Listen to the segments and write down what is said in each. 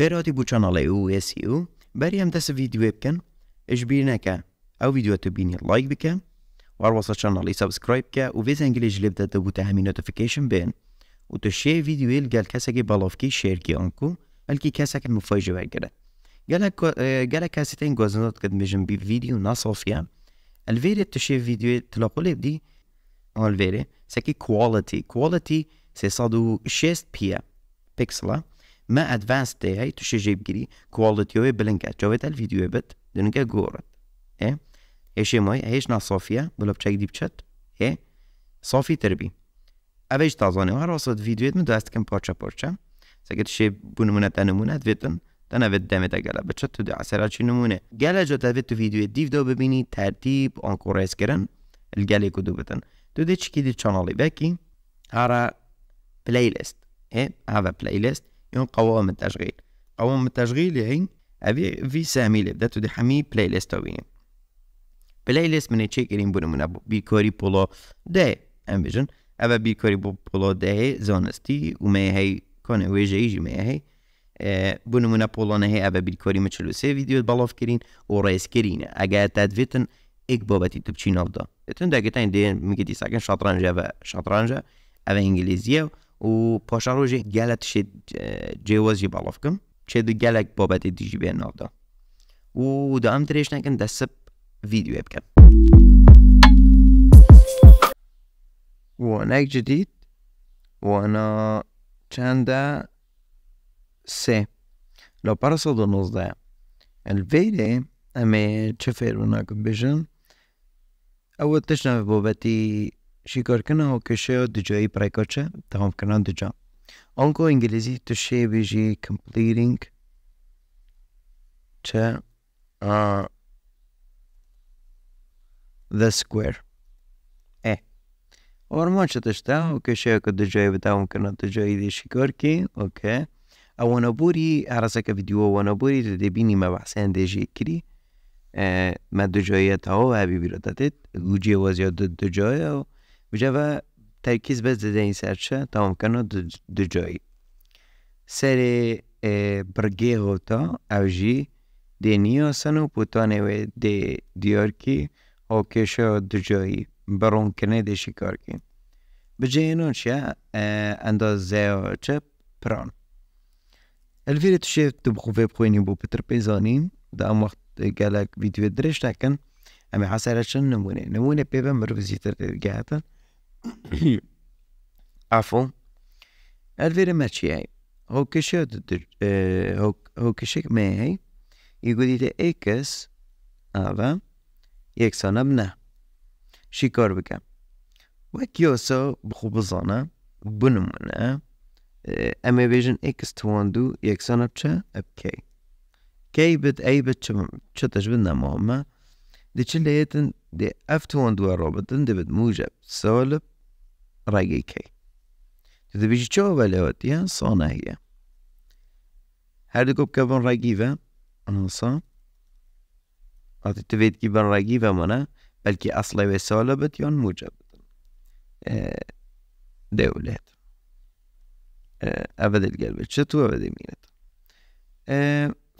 پێراتی بچەنەڵێ وسی و بەری ئەم دەسە یددیوێ بکەن ئەشبیرنەکە ئەو یددیوە تو لايك لایک بکە چانل اي سبسكرايب كا و وێز ئەنگلیش لێ بدە دەبووتە هەمی نۆتفیکیشن بێن و تو شێ یددیوێل گەل کەسێکی بەڵۆفکی شێرکی ئەنکو ئەلکی کەسەکە مفۆژەوەگرە گەلە کاسیتین گۆزنەت کە مێژم بی ویدیو ناسۆفیا ئەلڤێرێت تشێ یددیوێ تلۆپۆلێ دی ئەلڤێرێ سەکی سي صادو شيست بيا بيكسلا quality quality sê sad û şêst piye pixela me advanced tê hey tu şê jê bigirî qualityê bilinke çavê tel vîdyoê bit dinike goret ê هێشێ مای هێش ناسۆفیە بلە بچێک دی بچێت هێ سۆفی تربی ئەvێش تازانێ هەڕاست ویددیوێت من دەستکەم پارچە پارچە سەگەت شێ بوونمونە تەنمونە دێتن تەنەوێت دەمێتە گەلە بچێت تو ئاسەراچی نمونێ گەلە جۆ دەوێت تو ویددیوێ دیفدە ببینی تەرتیب ئۆنکۆڕێزکردن الگەلێک و دوو بتن تو دێ چکی دی چۆناڵی بەکی هارە پلیلیست هێ هذا بلايليست اون قوام التشغيل. قوام التشغيل يعني أبي في سامي بدأتو دي حمي بلاي ليست وين بلاي ليست من تشيك إلين بون من أبو بيكوري بولو ده أمبيجن أبا بيكوري بولو ده زونستي وما هي كون وي جي جي ما هي. آه، بون من بولو نهي أبا بيكوري متشلو سي فيديو بالوف كرين ورئيس كرين أجا تدفيتن إك بابتي تبشين أفضل تندقيتين دين ميكي تيساكن و شطرنجة أو انگلیزیه و پاشارو جه گله تشه جیوز جیب علافکم چه دو گلک بابت دیجی به نادا. و دا ام تریش نکن دست فيديو يبكر وأنا جديد وأنا كان ده سي لو برسو دو نوز ده الفيدي أمي تشفير وناك بيجن أول تشنا بوبتي بۆبەتی شیکارکردنەوە کێشەیە دجایی پرایکۆچە تەمامکردان دجا ئەنکۆ ئینگلیزی تو شێ بێژی کمپلیرینگ چە the square. E. Ormacsa tishta اوكي شيكو دجاي بتاعهم كنا دجاي دي شيكوركي اوكي او انا بوري عرسك فيديو وانا بوري تدبيني ما بحسان دي جي كري اه ما دجاية تاو هابي بيرتاتت وجي وزياد دجاية بجافا تركيز بس ددين سرچه تمام كنا دو جوي سری برگه هوتا أو جی دینی آسانو پوتانه و دي دیار أو هاکشا دو جوي برون کنه دی شکار کن شا اینو چه اندازه چه پران الفيري تشيف تبخو في بخويني بو بتر بيزانين دا ام وقت قالك فيديو درش لكن امي حسرة شن نموني نموني بيبا مروفزي تر قاعدة عفوا الفيرا ماتشي هاي هو كشاد هو هو كشك ما هاي يقول إذا إكس أبا يكسان أبنا شكار بك وكيوسا بخبزانا بنمنا أما بيجن إكس تواندو يكسان أبشا أبكي كي بد أي بد شو تجبنا مهمة دي شليتن دي أفتواندو رابطن دي بد موجب سالب ڕێگەیکەی دەبیژ چۆ بە لەوەتە سۆناە هەردوو بکە بن ڕێگیڤە توێتکی بە ڕێگی بەمەە بەلکی ئەسڵی وێ سۆلە بەت یۆن موجە بن دەولێت ئەە دەگەر بێت چە توە بەدە میێت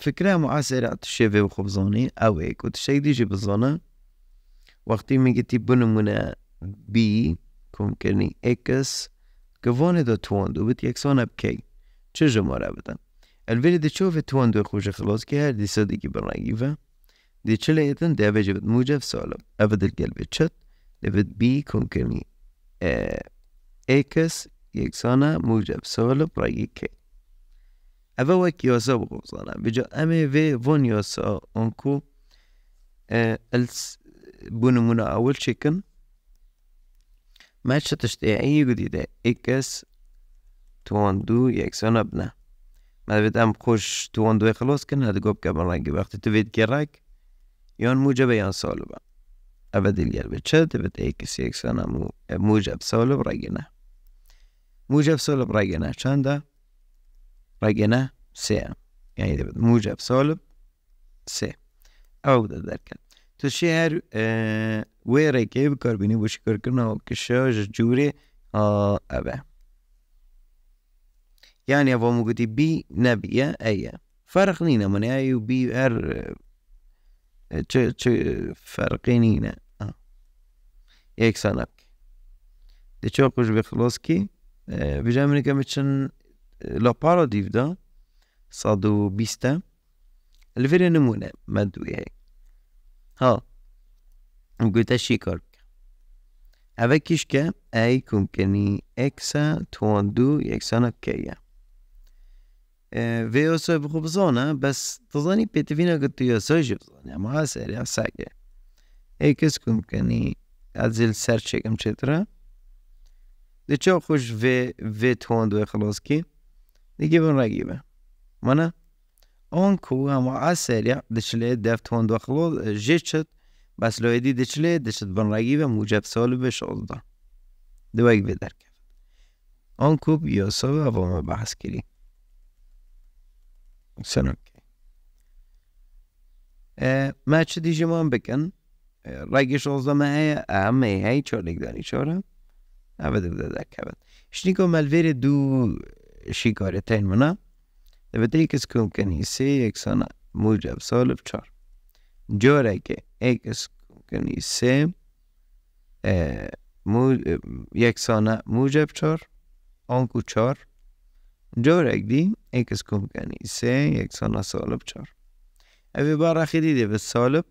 فکرا مواسێرات شێوێ و خۆبزۆنی ئەوەیە و شەی دیژی بزۆنە وەختی منگەتی بنممونە بی کم کردنی اکس گوانه توان دو بت یکسان اب کی چه جماره بدن الویل دی چوف تواندو خوش خلاص که هر دی صدی که برنگی و دی چل ایتن دی اوجه بت موجب سالب أو دل گل گلبه چت دی بت بی کم کرنی اکس یکسانه موجب سالب رگی کی اوه وک یاسا بقوزانه بجا امی و ون یاسا انکو الس بونمونا اول چکن إكس توان دو يكسانا بنا ما بدأم خوش توان دو خلاص كن هذا قوب كمان راجي وقت تفيد كراك يون موجبة يون سالبة أبد القلب تشد بت إكس إكس أنا مو موجب سالب رقنا موجب سالب رقنا چنده رقنا سه يعني دبت موجب سالب سه أو ده دركن تو شعر آه، وی رکی بکار بینی بوشی کار کرنا کشا جوری آه، ابه يعني ابو مقدي بي نبي اي فرق لينا من أي وبي أر آه، تش تش فرقينينا. آه. يك سنك دي تشوكوش بخلوسكي بجامني كمتشن لا باروديف دا صادو بيستا. الفيري نمونة مدوي هيك ها گوته شی کار اوه کش که؟ ای کنکنی اکسا تواندو یکسانا کیه. في يوسف بخبزانة بس تظني بيتفينا قلت يوسف بزانة ما سر يا ساقة اي كسكم كني ازل سرچ كم چترا دي چو خوش في في تواندو خلاص كي دي جيبن رقيبه مانا اونكو هم عسر دشلي دف تواندو خلاص جيتشت بس لو يدي دشلي دشت بن رقيبه موجب سالو بشولدا دوك بدر كفت اونكو بيوسف افو ما بحث كري Sen okej. Eh, match دیجیمان بکن رگی شوزده معي أهم هي چارليك داني چارة أبدا بدا دك أبدا شنيكو مالفيري دو شيكارتين منا Leviticus kunken Hiseiksson mujab solupchor. Joreke ekes kunken Hiseim يكسانا موجب چار آنکو چار جارک دی اکس کم كان يسي يكسانا سالب چار بارا برخی دیده بس سالب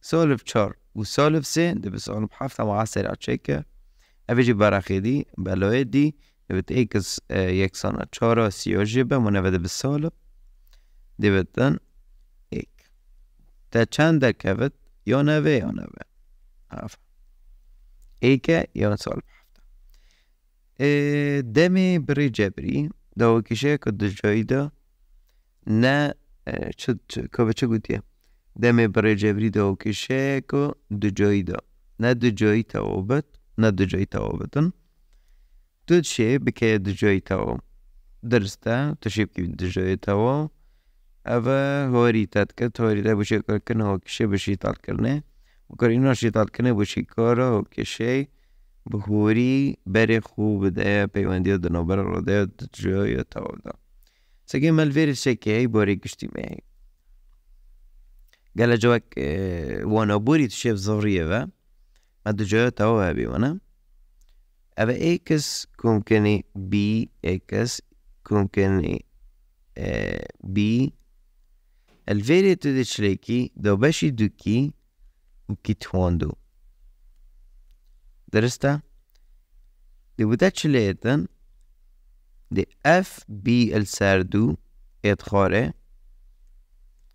سالب چار و سالب سه ده بس سالب هفت اما عصر اچکه اوی جی برخی بلوه دي دوید اکس یکسانا چارا سیا جبه منوده به سالب دویدن ایک ده چند در کود یا نوه یا نوه هفت ایکه یا هفته دمی بری جبری داوکیشه که دو جایی دا نه چه که به چه گوتیه دم برای جبری داوکیشه که دو جایی دا نه دو جایی توابت نه دو جایی توابتن دو شێ بکەیە دژۆیتەوە دەرستە تشێبکی دژێتەوە ئەوە هۆری تاتکە تۆریدا بشێکردنەوە کشێ بشی تاالکردێ وکەینەشی تاالکردە بشی کۆرە و کشەی بخوری بەرێ خوب بدەیە پەیوەندی دنەوبەر ڕۆدەیە دژۆیەتەوەدا سەگەی مەلڤێری شێکەیە بۆری گشتیمەیە گەلە جوەک وانەبووری شێب زۆڕیەوە مە دژێتەوە هەبیوەە ابقى إكس كومكني بي إكس كومكني آه بي. الفيري تدشليكي دو باشي دوكي وكيت هوندو درستا دي بوتاتشليتن دي أف بي الساردو ادخاره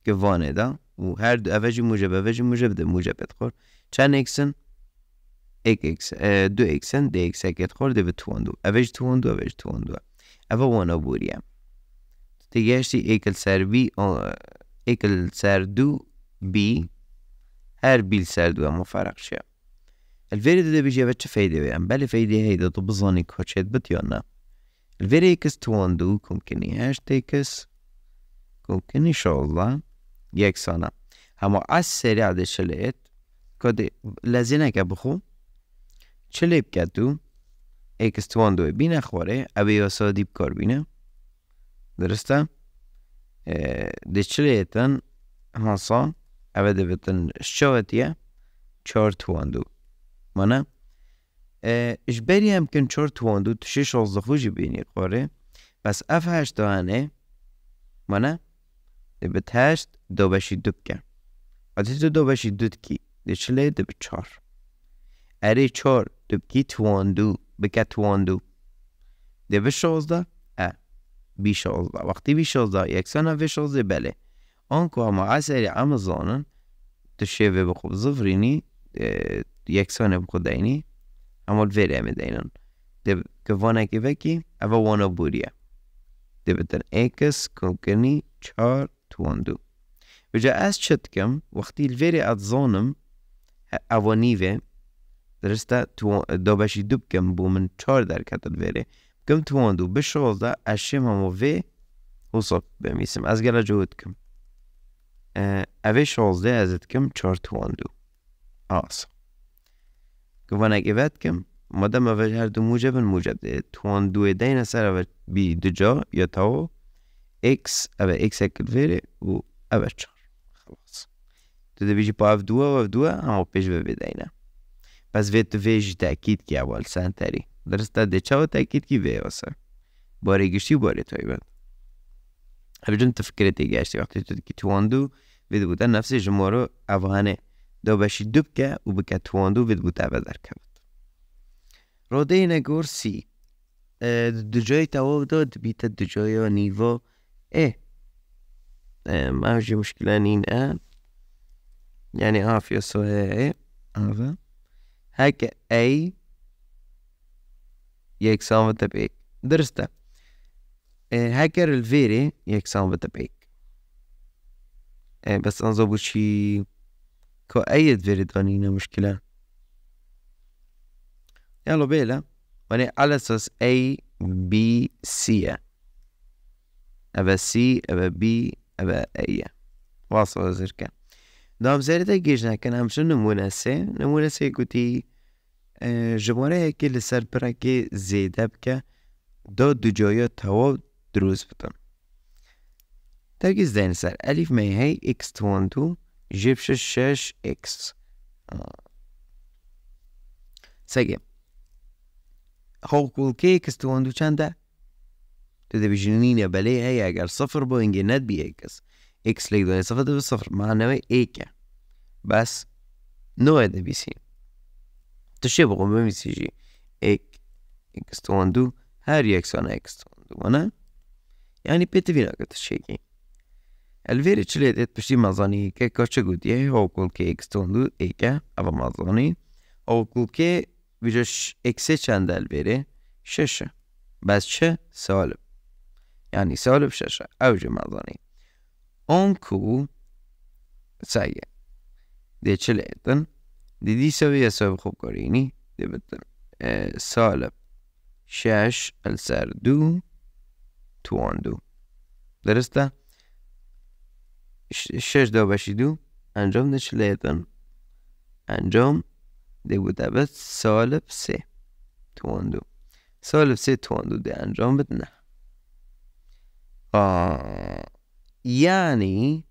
كفانه دا و هر دو أفجي موجب أفجي موجب ده موجب ادخار چند إكسن ایک اکس دو اکسن ده اکس اک ادخار ده به تواندو اوج تواندو اوج تواندو اوه وانا بوریم تگهشتی ایکل سر بی ایکل سر دو بی هر بیل سر دو اما فرق شه الفيري ده بيجي بچه فايدة يعني بالي فايدة هيدا طبزاني كوتشيت بتيانا الفيري يكس تواندو كمكني هاش تيكس كمكني شاء الله يكسانا هما عس سريع ده شليت كده لازينك بخو چليب كاتو اكس تواندو بين اخواره ابي ياسادي بكار بينه درسته؟ ده چليتن هاسا ابي ده بتن شواتيه چار تواندو مانا اجباری هم کن چهار تواندو تو شش آزدخوشی بینی قاره. بس اف هشت دانه مانا به هشت دو بشی دو بکن عادی تو دو بشی دو کی؟ ده چله ده به چار اره چار بکی تواندو بکه تواندو ده به شازده اه بی شازده وقتی بی شازده یکسان به شازده بله آنکو اما اثری امازانن تو شیوه بخوب زفرینی یکسان بخودینی اما الفيري مدينن ده كفانا كيفكي أفا وانا بوريا ده بتن اكس كوكني چار تواندو بجا از چتكم وقتی الفيري اتظانم اوانيوه درسته دو بشی دوب کم بو من چار در کت الفيري کم تواندو بشوزده اشیم همو وی حساب بمیسم از گلا جوید کم. اوه شازده ازت کم چار تواندو آسا گوانا گفت کم. مادم اول هر دو موجب موجب ده توان دو دین سر و بی دو جا یا تاو. اكس ابا اكس هيك الفيري و ابا تشار خلاص. تو بيجي با اف دوا و اف دوا هم بيش ببدأينا بس في تو فيجي تأكيد كي اول سان تاري درستا دي چاو تأكيد كي في واسا باري گشتی و باري تایبت هبجون تفكري تيجاشتي وقتی تو دکی تواندو وید بودا نفس جمارو اوهانه دو بشی دو بکه و بکه تواندو وید بودا بدر کبت روده اینه گور سی دو جای تواو داد بیت دو جای نیوا اه هجي مشكلة نين اه يعني هاف يسوي ايه هذا هكا اي يكسان بتبعيك درسته هاكر الفيري يكسان بتبعيك بس انظبط شي كو أي فيري دانينا مشكلة. يلا بيلا. واني على أساس A B C أبا سي أبا بي أبا اي واصل زركا دام زيرتا جيجنا كان همشو نمونة سي نمونة سي قوتي جماره هيك لسر براكي زيدا بكا دو دو جايا توا دروز بتن سر. ألف مي هي إكس توان دو جيبش شش سگه. هو كي إكس توان دو چنده؟ بجنينة بلي هي اگر صفر بوينجي ند إكس إكس ليك دوني صفر معناه إيكا بس نوع بيسي تشابه ما بيسيجي إك إكس توان دو هر یک سانه إكس توان دو وانا يعني بيتفينا كتشيكي الفيري تشليت بشتي مازاني كي كوتش قوديه هو كل كي إكس توان دو إيكا أبا مازاني هو كل كي بيجوش إكسي چند الفيري ششة بس چه سالب يعني سالب ششة أوجه مازاني سوي يسوي خوب كوريني دي بتن اه سالب شش السر دو توان دو درسته شش دو بشی دو انجام ده چلیتن انجام ده بوده بس سالب سه توان دو سالب سه توان دو ده انجام بد نه آه. يعني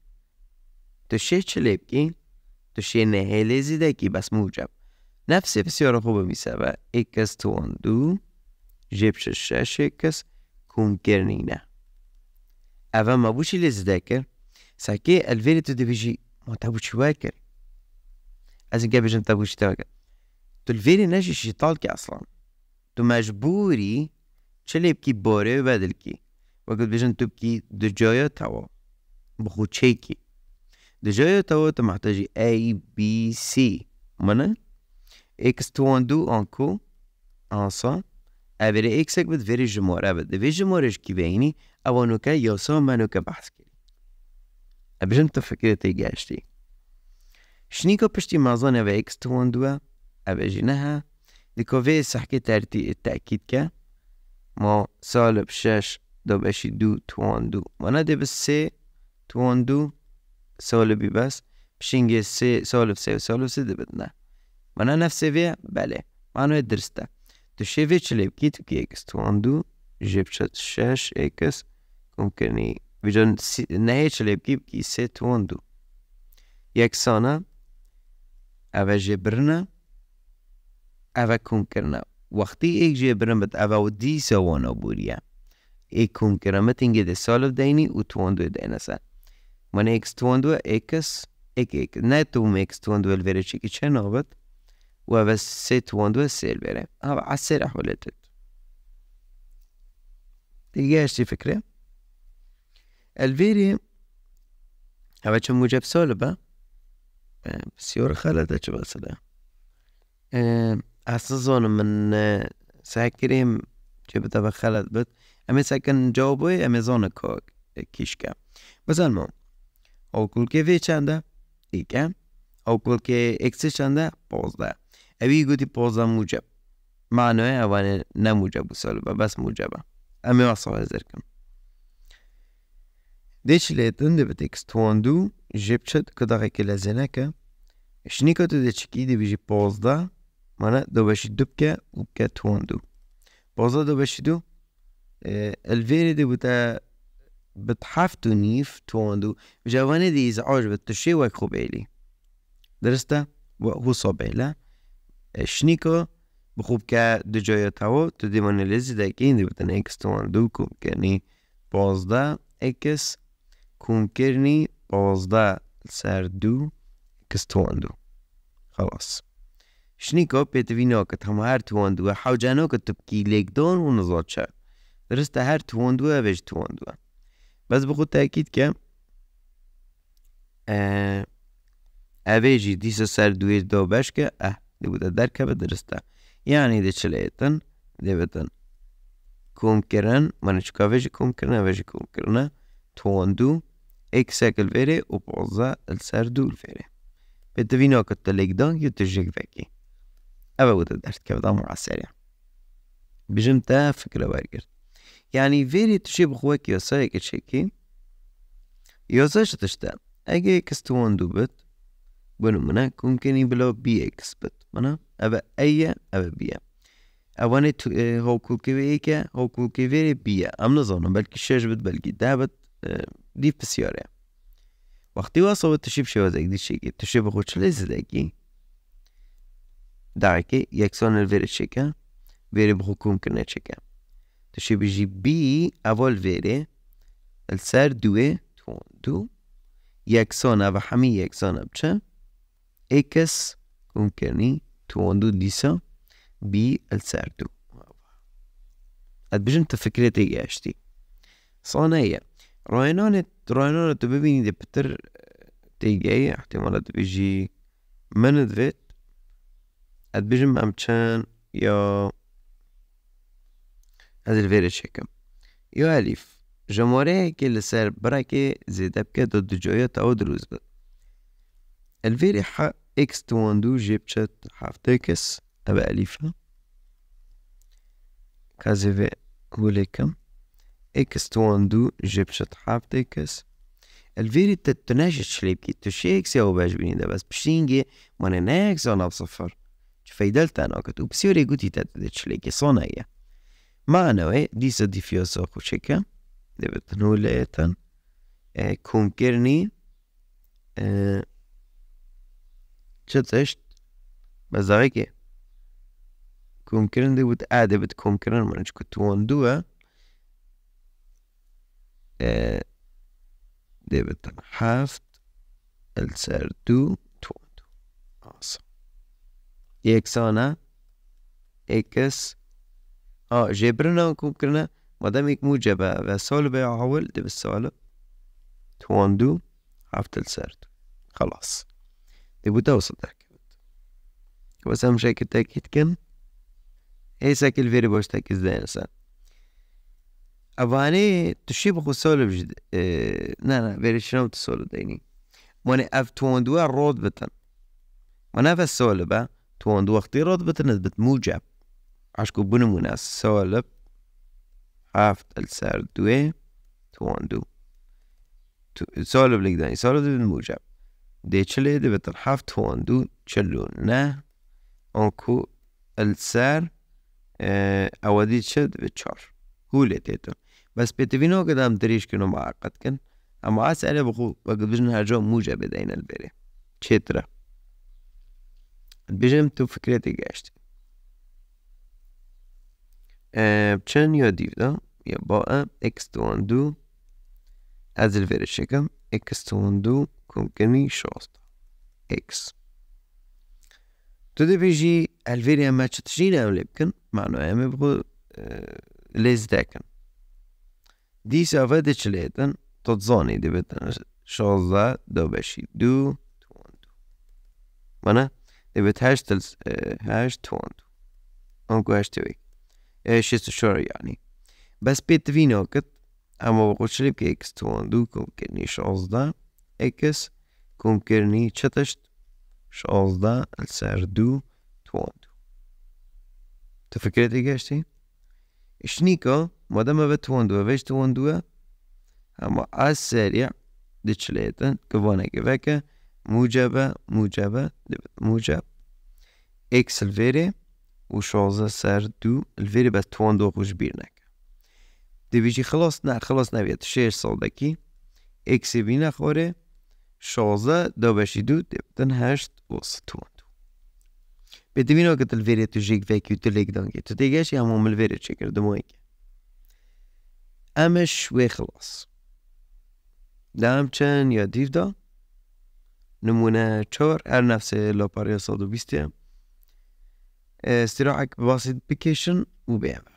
تشي چلبكي تشي نهيلي زيدكي بس موجب. نفس بسیار خوبه میسبه اکس توان دو جيبش الشاش اكس كون كرنينا اما ما بوشي لزدكر ساكي الفيري تو دي بيجي ما از اینکه بجن تابوش تاكر تو الفيري نجي شي طالكي اصلا. تو مجبوري چلي بكي بوري بدل كي وقت بجن تو بكي دو توا بغوچيكي ديجا توا انت محتاج A B C. منا إكس تواندو انكو انصا ابري إكس اكبت فيري جمهور ابد في جمهور اش كيبيني أو نوكا يوصو ما نوكا بحث كي ابيش انت فكرة تيجاشتي شنيكو بشتي مازون ابا إكس تواندو ابا جيناها ديكو في سحكي تارتي التأكيد كا. ما سالب شاش دو باشي دو تواندو منا دي بس سي توان دو سالبي بس بشينجي سي سالب سي وسالب سي دي بدنا وانا نفسي فيها بله. معنو درسته. تو شيفي چلي بكي تو كي اكس تو اندو جيب شش اكس ممكن بجن نهي چلي بكي بكي سي تو اندو يكسانا اوه جبرنا اوه كون کرنا وقتی ایک جبرن بد اوه و دی سوانا بوریا. ایک کون کرنا متنگه ده سالب دینی و تو اندو دينا من اكس تو اندو اكس اك اك نتوم اكس تو اندو الفيري چيكي چه نابد وبس ست وندو السيرفر ها على السرح حولتت تيجاش فكرة الفيري هذا كم موجب سولبة بسيور خالد شو بس ده أساسون من ساكريم جبت أبا خالد بت أمي ساكن جوابي أمي زون كوك كيشكا بس المهم أو كل كيفي چنده إيكا أو كل كي إكسي چنده بازده اوی گوتی پوزا موجب معنای اوانه نه موجب و سالبه بس موجبه امی وصفه ازر کن دیش لیتن دی بتیکس تواندو جیب چد کداغی که لزنه که شنیکا تو دی چکی دی بیجی پوزده مانا دو بشی دو بکه و بکه تواندو پوزده دو بشی دو الفيري دي بتا بتحفتو نيف تواندو جواني دي إزعاج بتشي وك خبيلي درسته؟ هو صبيلة شنيكو بخوب که دو جای تاو تو دیمان لیزی دکین دی بتن اکس تواندو کوم کرنی پازده اکس کوم کرنی پازده سر دو اکس تواندو خلاص. شنيكو بيتفينوكت هم هر تواندو حوجانوكت تبكي ليك دون ونزاد شا درست هر تواندو بيج تواندو بس بخد تأكيد كم أبيجي آه، آه، ديسا سر دويت دو بشكة أه دي بودا دركة بدرستا. يعني دي چليتن دي بتن. كوم كرن مانا چكا بيجي كوم كرن بيجي كوم كرن توندو اكساك الفيري و بوزا السر دو الفيري. بتوينا كتا ليك دان يو تجيك بكي أبا بودا دركة بدا معاسرية بجمتا فكرة برگرد يعني فيري تشيب خواك يوسا تشيكي يوسا شتشتا أجي إكس كستوان دوبت. بنو منا كمكن بلو بي إكس بت منا؟ أبا اي أبا بيا. أواني تو هو كل كيفيكا هو كل فيري بيا. أم نظن بلكي شاش بت بلكي دابت آه، دي في وقتی واسه و تشیب شو از اگدی شکی تشیب خود چلی زدگی؟ داكي یکسان الویر شکه ویری بخو کم کنه شکه شيكا تشيب يجي بي اول فيري السر دوه تون دو يكسون ابا حمي يكسون ابچه اكس ممكن تواندو ديسا بي السردو بجنت فكرتي اشتي صانية راينانة راينانة ببيني دي بتر تيجي احتمالات بيجي من دفت اد بجم امچان يا هذا الفيري تشيكم يو ألف جمهوريه كي لسير براكي زيد ابكا ضد جويت أو دروز الفيري حا إكس تواندو جيبتشت حفتكس أبا الفا كازي في وليكم إكس تواندو جيبتشت حفتكس الفيري تتناجش شليبكي تشيكس يا وباج بني ده بس بشينجي ماني ناكس أنا بصفر فايدلت أنا كتو بسيوري قوتي تتشليكي صنايا معنوي ديسا دي فيوسا خوشيكا دي بتنوليتن اه كونكرني اه Cześć. Bazarike. Kumkirin de wit ade bit kumkirin man ku tuon dua. Det bit haft السر دو تون دو awesome. يكسانا اكس آه جبرنا u كنا مادام يك موجبة بسول بيع għawil دي bissala تواندو عفت السرد خلاص. دي بتوصل تحكمت بس هم شيء كنت أكيد كن هيسك الفيري إيه بوش تك إزاي نسان؟ أباني تشيب خو سولب بجد. آه نا نا بيري شنو تسولب ديني؟ ماني أف تواندوا رود بتن وأنا فالسولب با تواندو أختي رود بتن بتموجب بنو مناس سولب حافت السار دوي تواندو سولب لك داني سولب بالموجب. ديشلي دي بتنحف تواندو تشلو نه. انكو السار آه اودي تشد بتشار. هو اللي تيتو. بس بتفينو قدام دريش كنو معقد كن. اما اسأله بخو وقت بجن هرجو موجب دين البري تشيترا بجم تو فكرتي قاشتي بچن یادیودا يبقى x تواندو از الفيرشيكم x تواندو كومكني شوست x تودي بيجي الفيريا ماتش تجينا ولبكن معنو ام يبغو ليز داكن دي سافا دي تشليتن تتزوني دي بتن شوزا دو بشي دو تواندو مانا دي بت هاش تلس هاش تواندو انكو هاش تويك إيش شهر يعني. بس بيت في نوكت أما بقولش لي بكيكس تواندو كمكني شازده إكس كمكني چتشت شازده السعر دو تواندو تفكرت إيه قشتي شنيكا مادام دو تواندو توان دو. أما از سريع دچليتن كبانا كبكا موجبة موجبة موجب. إكس الفيري. وشازة سر دو الفيري بس تواندو خوش بيرنك دبیجی خلاص نه خلاص نوید. شش سال دکی اکسی بی نخوره. شازه دو بشی دو دبتن هشت واسه تون بدوینا که تلویری تو جیگ وکی تو لیگ دانگی. تو دیگه شی همون ملویری چکر دموی که امش وی خلاص. دام چن یا دیو دا نمونه چهار. هر نفس لاپاریا صد و بیسته استراحك بسيط بكيشن وبيعمل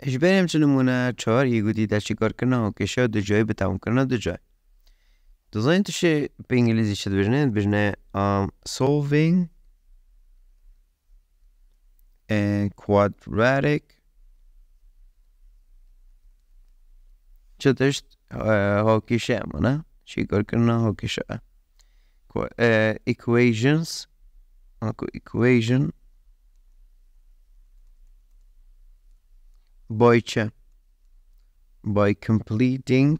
اجباري همچه نمونه؟ چهار یه گودی در چی کار کنه و کشه دو جای تمام کنه دو جای دوزاین توشه به انگلیزی شد بجنه؟ بجنه um, solving a quadratic چه داشت؟ ها کشه نه؟ چی کار کنه ها کشه equations equation. By چه by completing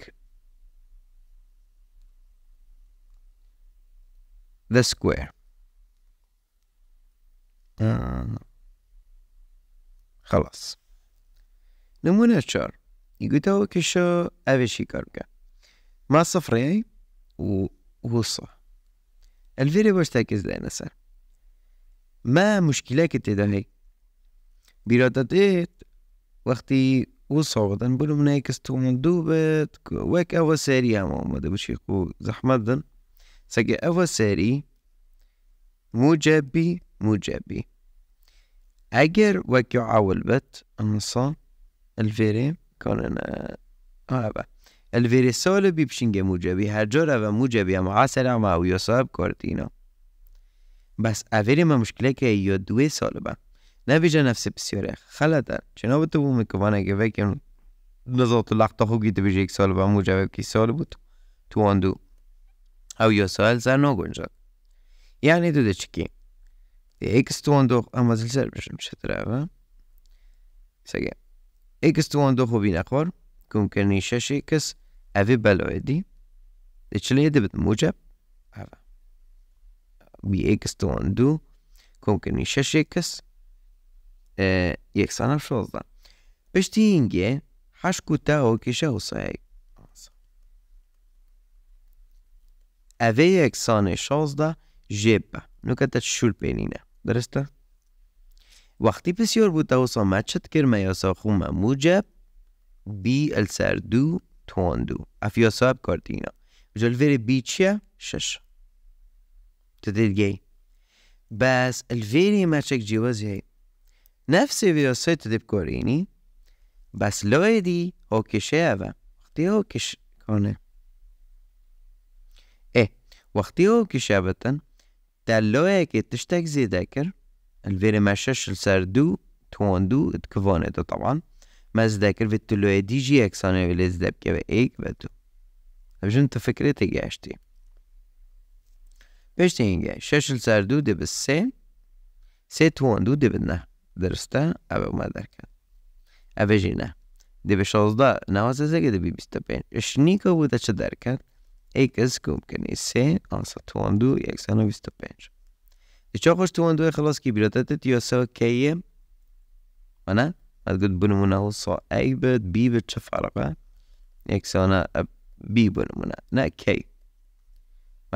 the square. آه. خلاص. نمونه چار. يقول كشو أبشي كركا ما صفري و وصة الفيري باش تاكز لنا سر. ما مشكلة انت هي هيك؟ ايت وقتي وصعودا بلو مناكستو مندوبت ويك اوا ساري يا محمد باش يقول. زحمدا ساقي اوا ساري موجبي موجبي. اگر وك عاول بت انصا الفيري كان أنا آه الفيري سالو بيبشنگ موجبي هر جا و موجبی هم عسل هم أو یاسب کارت بس اولی ما مشکله که یا دوی سالبه نویجه نفس بسیاره. خلطه چنا به تو می‌کنه که وکن نظرت لقطه خوگی تو بیجه یک سال با موجبه کی سال بود. تو آن دو. او یا سال سر نگنجد. یعنی دو ده چکی؟ اكس تو دو اما زلزال باش نمشي ترى سجى اكس تو دو خو بين اخبار كون كان شاشي كس افي بلويدي اتشلي دي موجب؟ هذا شاشي كس اه يكسانا شوزدا باش تينجي حشكو تاو كيشا وصاي افي يكسان شوزدا جيب نكتة شول بينينه درسته؟ وقتی بسیار بود و مد شد کر میاسا خوم موجب بی السر دو تون دو افیاسا اب کارتینا جل ویری بی چیه؟ شش تدید بس الفيري ماتشك جواز هي نفس الفيروسات تدب كوريني بس لو دي هو كشافة وقتي كش كونه ايه وقتي هو كشافة تلوه که تشتك زي ذاكر الفيري ما شش السر دو توان دو طبعا ما ذاكر في التلوه دي جي اكسانه ولی زدب که ايك بدو بجن تو فكرتي گشتي السر دو دي بالسي سي توان دو دي بالنه درسته او ما دركت او جينه دي بشازده نوازه زگه دي بي بيستا بين اشنيكو بوده چه دركت x ممکنه سه آنسا توان دو یک سن و بیست و پنج چه خوش توان دو خلاص کی بیراتت یا سوا کیه انا هتقول بنمونه وصا ای بد بی بد چه فرقه یک سانه بی بنمونه نه کی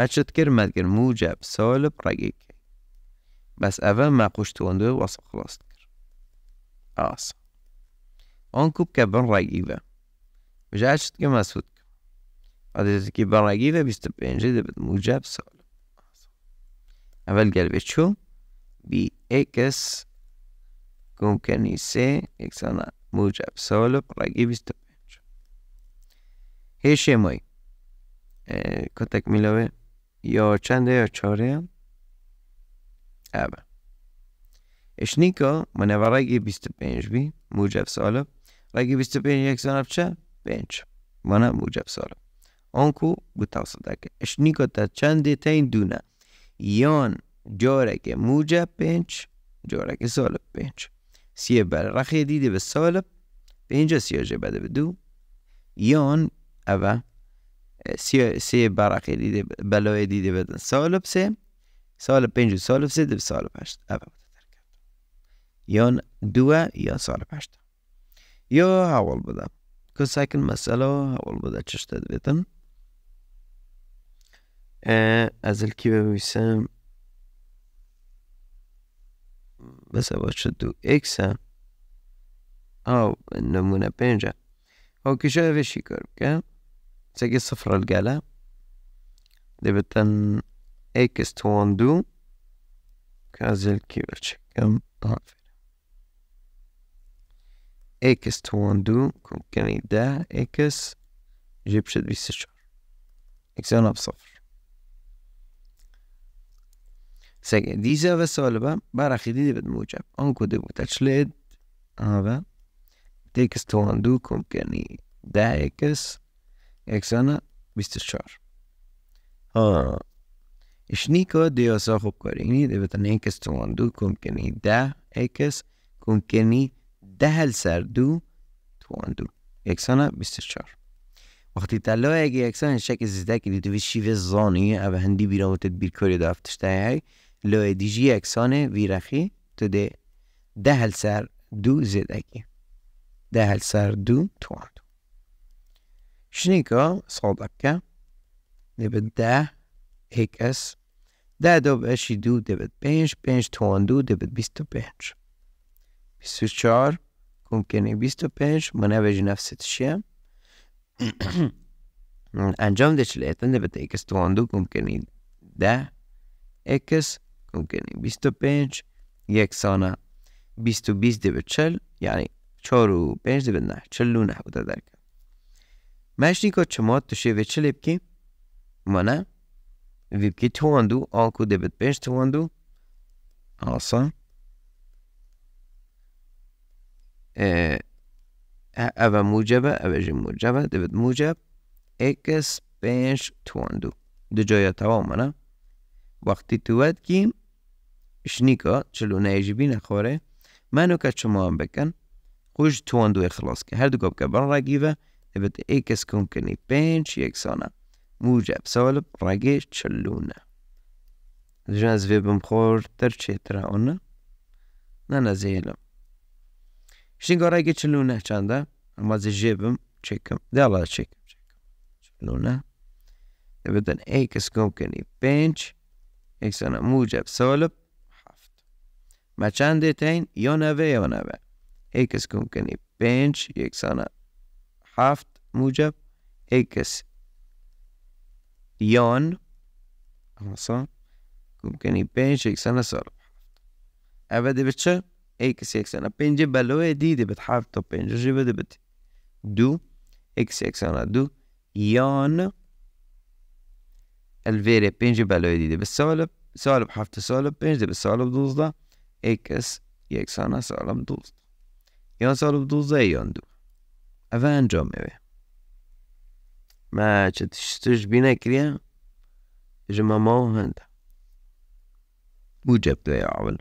شد كر ما تكر موجب سالب رقي كي بس اول ما قوش دو وصا خلاص تكر آسا آنكوب كبن رقي با بجاش تكر مسود عددی برگی و 25 ده موجب سال اول قلبت شو بی اکس ممکنی سه اکسانا موجب سال برگی 25 هیچ مای کتک میلوه یا چنده یا چاره اوه اشنیکا من رگی 25 بی موجب سالب رگی 25 یک سالب چه؟ پنج. من موجب سالب آنکو بتوسطك اشنيكو تا چند تين دونا يان جارك موجب پنج جارك سالب پنج. سیه بر رخی دیده به سالب پنج سیاجه بده به دو. یان اوه سیه سی برقی دیده بلای دیده بدن. سالب سه سالب پنج و سالب سه اوه بده درکت یان دو یا سالب هشت یا حوال بدم که ساکن مسئله حوال بده چش بیتن. از الکی بنویسم؟ بس شد دو؟ اکس او نمونه پنجه. او کشا وشی کار که؟ تجي صفر القلة دي بتن إكس تو دو. كازل كيبر كم طرف؟ إكس تو دو. كون كان يدا إكس. جيب شد بيس شار إكس أنا بصفر. سيجي. ديزا بسالبا بارا خيدي دي بت موجب. أنكو دي بتاتش ليد هذا. تيكس تو وان دو. كون كان يدا إكس. اكس انا بيستشار ها شنيكو ديو ساخو كوريني دي بتن اكس توان دو كمكني ده اكس كمكني ده السر دو توان دو. اكسانا بستشار وقتی تلو اگه اکسان شک زیده که دیتو شیوه زانی او هندی بیرا و تدبیر کاری دا افتشته های لو دیجی اکسان ویرخی تو ده. ده سر دو زیده که ده سر دو توان شنيكر صوت نبدا هيك أس. دادو بأش يدو دبت بينش بينش تواندو دبت بيستو بينش. بيستو شار ممكن بيستو بينش منابج نفس الشيء أنجام دش لاتن دبت إكس تواندو ممكن ده إكس ممكن بيستو بينش. يكسانا بيستو بيس دبت شل يعني شارو بينش دبت نه شلو نحو ذلك که چمات تو شیوه چل بکی منه vilket toandu anku debet asa آه أبا موجبة أبا جي موجبة دبت موجب. إكس بينش تواندو. دو جايا تماما وقتی تواد کیم شنیکا چلو نیجی نخوره منو که شما هم بکن. خوش تواندو اخلاص که. هر دو گاب که برن دبت إكس کم کنی بینش یک سانه موجب سالب رقي تشلونا جاز في بمخور ترشي تراونا نانا زيلم شنقا رقي تشلونا چاندا اما زي جيبم تشيكم دي الله تشيكم تشلونا بدن ايكس كومكني بينش اكس انا موجب سالب حفت ما چند تين يونا في يونا في اكس كومكني بينش اكس انا حفت موجب إكس يون خلاص ممكن يبينش يكسنا صار أبدا بتشا إكس يكسنا بينجي بلوه دي دي بتحافظ بينجي جيبه دي بت دو إكس يكسنا دو. يون الفيري بينجي بلوه دي دي بالسالب سالب حافظ سالب بينجي بالسالب دوزدا إكس يكسنا سالب دوزدا يون سالب دوزدا يون دو. أفان جامعه ما تشبينا كريا جمع ما هند موجب ده يعمل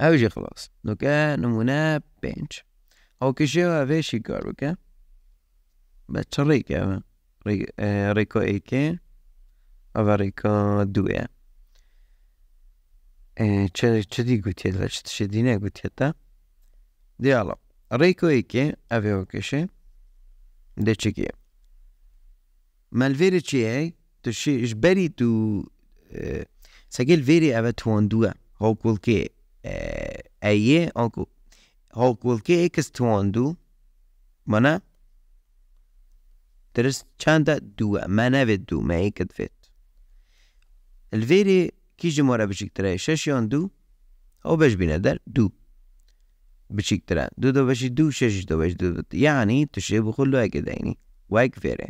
اوجي خلاص نوكا نمونا بنش أو كشيو افيشي كاروكا بتشريكا ريكو ايكي أو ريكو دويا چه دی گوتیه دلا چه دینه گوتیه تا دیالا ریکو ایکه اوه کشه ده چیه مال چیه تو شی بری تو سجل فيري أبا تواندوا هو كل كي أيه أنكو هو كل كي إكس تواندو منا درس چند دو ما نوید دو ما ایکد فیت الفيري كي جمورا بشيك ترى شش دو أو باش بينا در دو بشيك ترى دو دو بشي دو شش دو باش دو, دو يعني تشرب كله أكيد يعني وايك فيري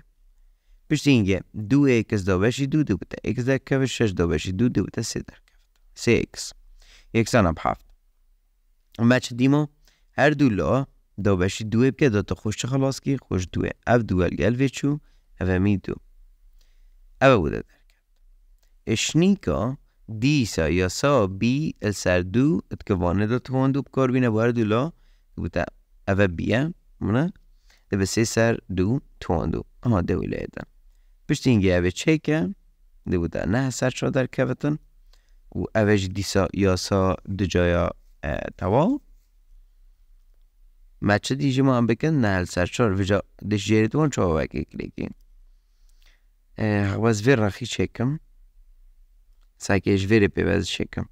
بشتینگه دو اکس دو بشی دو دو بوده اکس در کف شش دو بشی دو دو بوده سه در سه اکس اکس هم هفت. اما چه دیمو هر دو لا دو بشی دوه بکه دو تا خوش خلاص کی؟ خوش دوه اف دو الگل ویچو اف می دو. اف بوده در کف اشنیکا دیسا یا سا بی السر دو اتکوانه دو توان دو بکار بینه بار لا بوده اف بیه منه ده به سه سر دو توان دو اما دو ایده پشتینگی اوه چیکه ده بوده نه سر در کفتن؟ و اوه دیسا یاسا دو جایا توا؟ ما چه دیجی ما هم بکن نه سر چار ویجا دش جیرت وان چا وکی کلیکی؟ بس ویر رخی چکم. پیوز چکم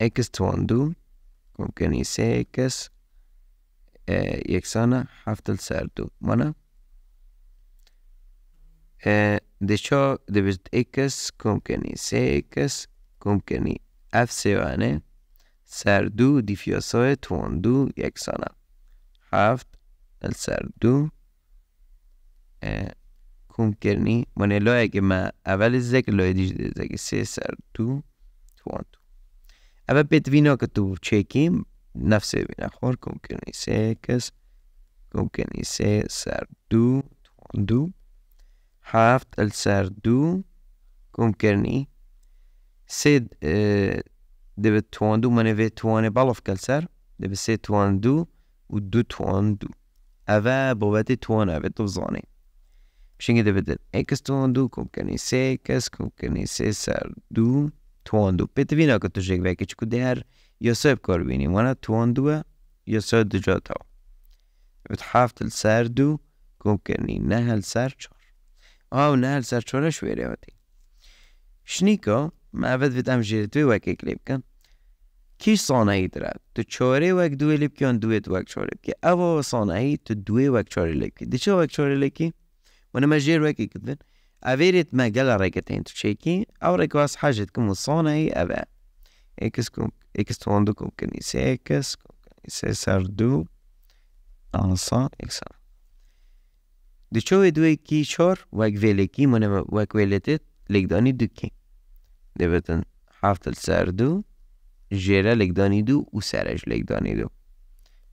اکس توان دو ممكن سه اکس یکسانه هفتل سر دو مانا دشا دبست اکس ممکنی سه اکس ممکنی اف سیوانه سر دو دیفیاسای توان دو یکسانه هفت سر لایه که ما اول زک لایه دیش زک سه سر دو توان دو اول بتوینا که تو چکیم نفس بین خور ممکنی سه اکس ممکنی سه سر دو توان دو هفت السر دو ممکنی سه دبت توان دو من في توان بالف كالسر دبت سه توان دو و دو توان دو اوه بابت توان اوه تو زانه اکس توان دو ممکنی سه اکس ممکنی سه سر دو توان دو بته وینا که تو شک وکی چکو در یا سب کار بینی وانا توان دو یا سر دو جا تاو دبت هفت السر دو ممکنی نه السر چار آه نه السر چارش ویره هاتی شنیکا ما ود vid امجیر دوی وکی کلیب کن کی صانعی داره تو چاره وک دوی لیب کن دوی وک چاره که اوا صانعی تو دوی وک چاره لیب کی دیچه وک چاره لیب وأنا ما جير وكي كذن افيريت ما قال ريكتين تشيكي أو ريكواس حاجة كم وصوني ابا إكس كوم إكس توندو كوم اكسكم اكستوندكم كنيسة اكسكم سار دو. انصا إكس. دو شو دو كي شور؟ اكسا دچوه دوی کی چار وک ویلکی داني دو كي. دي بتن حافت السار دو جيرا لقداني دو و سارج وسرج لقداني دو.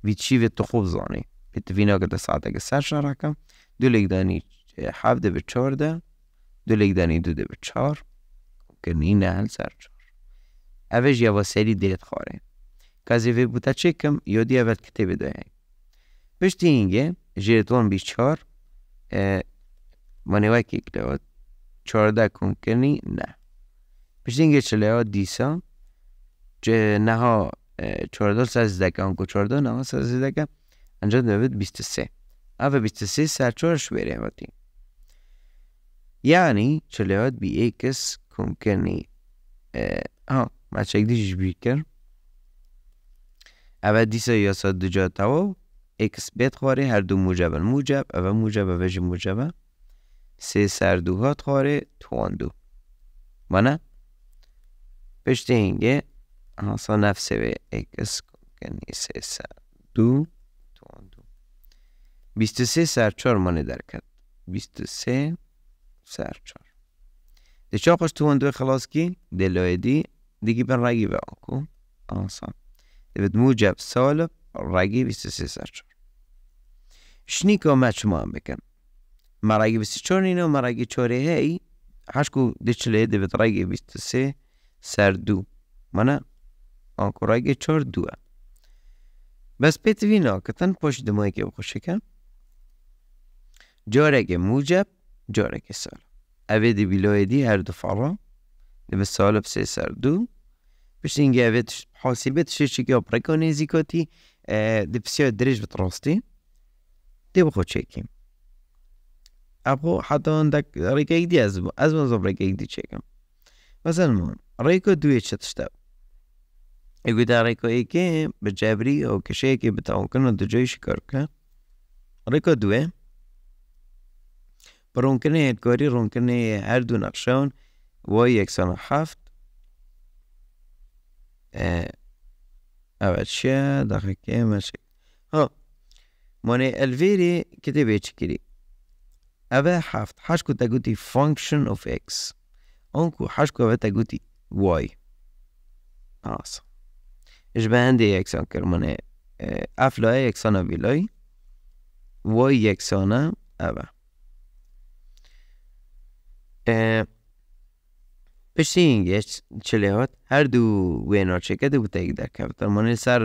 في تشي في التخوف زاني في التفينا قد ساعتك السار شاركا دو لقداني حفت بچار ده دو لقداني دو ده بچار ممكن این هل سر چار اوش دیت خاره کازی وی بوتا چکم یادی اول کتاب ده پشتی اینگه جیرتوان بی چار منوی که کلوات چارده ممکنی نه. پشتی اینگه چلوات دیسا. که نها چهارده سازده آنکو چهارده نها سازده انجام دوید بیست سه. اوه بیست سه بره هاتی چلیات بی ایکس ممکنی ها چک دیشش بیکر. اوه دیسا یا ساد دو جا تاو ایکس بیت خواره هر دو موجب. موجب اوه موجب اوه جی موجبه سه سر دو هات خواره توان دو. مانه پشت اینگه Alltså nefse ve x ise ise du توان دو. بیست سه سر چار مانه درکت. بیست سه سر چار. ده چا خوش توان دو خلاص کی؟ دلوی دی دیگه بن رگی به آکو. آسان. ده موجب سالب رگی بیست و سه سر چار. شنی که ما هم بکن. مرگی بیست چار نینو مرگی چاره هی هشکو ده بد رگی بیست سه سر دو. منه؟ آنکورای چهار دوه بس پیت وینا کتن پشت دمایی که بخوشه کن جارک موجب جارک سال اوه دی بیلوی دی هر دو فرا دی به سال بسه سر دو بش اینگه اوه حاسبه تشه چی که اپرکانه زیکاتی دی بسیار درج بتراستی دی بخو چکیم ابو حتی عندك ريكا يدي ازمو ازمو زب ريكا يدي تشيكم مثلا المهم بجابري او كشيكي بتاونكن دو جوي شكركا ريكو دوه برونكني هدكوري رونكني هر دو نقشون و يكسان حفت اول شيء دقيقة ماشي ها ماني الفيري كتب يتشكري أبا حفت حشكو تقولي function of x. أنكو حشكو أبا تقولي y آسا إيش عندي يكسان كرمانه اف لای یکسان ویلای وای یکسانه Peshing es chilehot her du wenar cheket u tek dakav tar man sar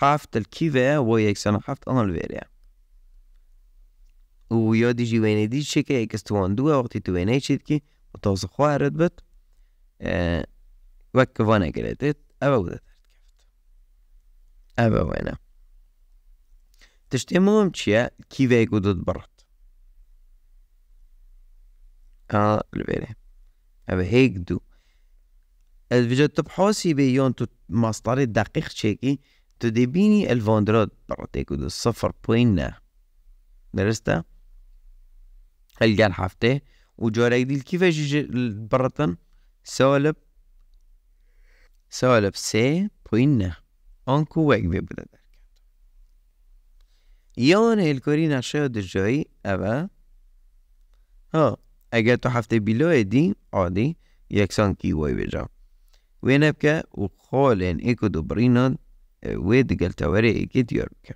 سر el الکیوه و yeksan haft آنال veria و یا دیجی وینه دی چکه استوان دو وقتی تو وینه چید که و خوارد بد وک وانه گردید أو بوده ترد کفت أو وینه تشتی مهم چیه کی ویگو برد Ja, det blir det. Aber heg du. الفيديو تبحوسي بيون تو مصدر دقيق شيكي تو ديبيني الفوندرود برتيكو دو صفر بوينا درستا هل قال حفته وجوري ديل كيفاش برتن سولب سالب سي بوينا اونكو ويك بيبدا يون الكورينا شاد الجاي ابا آه اگر تو هفته بیلو دی عادی یکسان کی وای بجا. و اینب که و خال این ایکو دو وخالن ايكو دوبرينان ودقل ایکی دیار بکن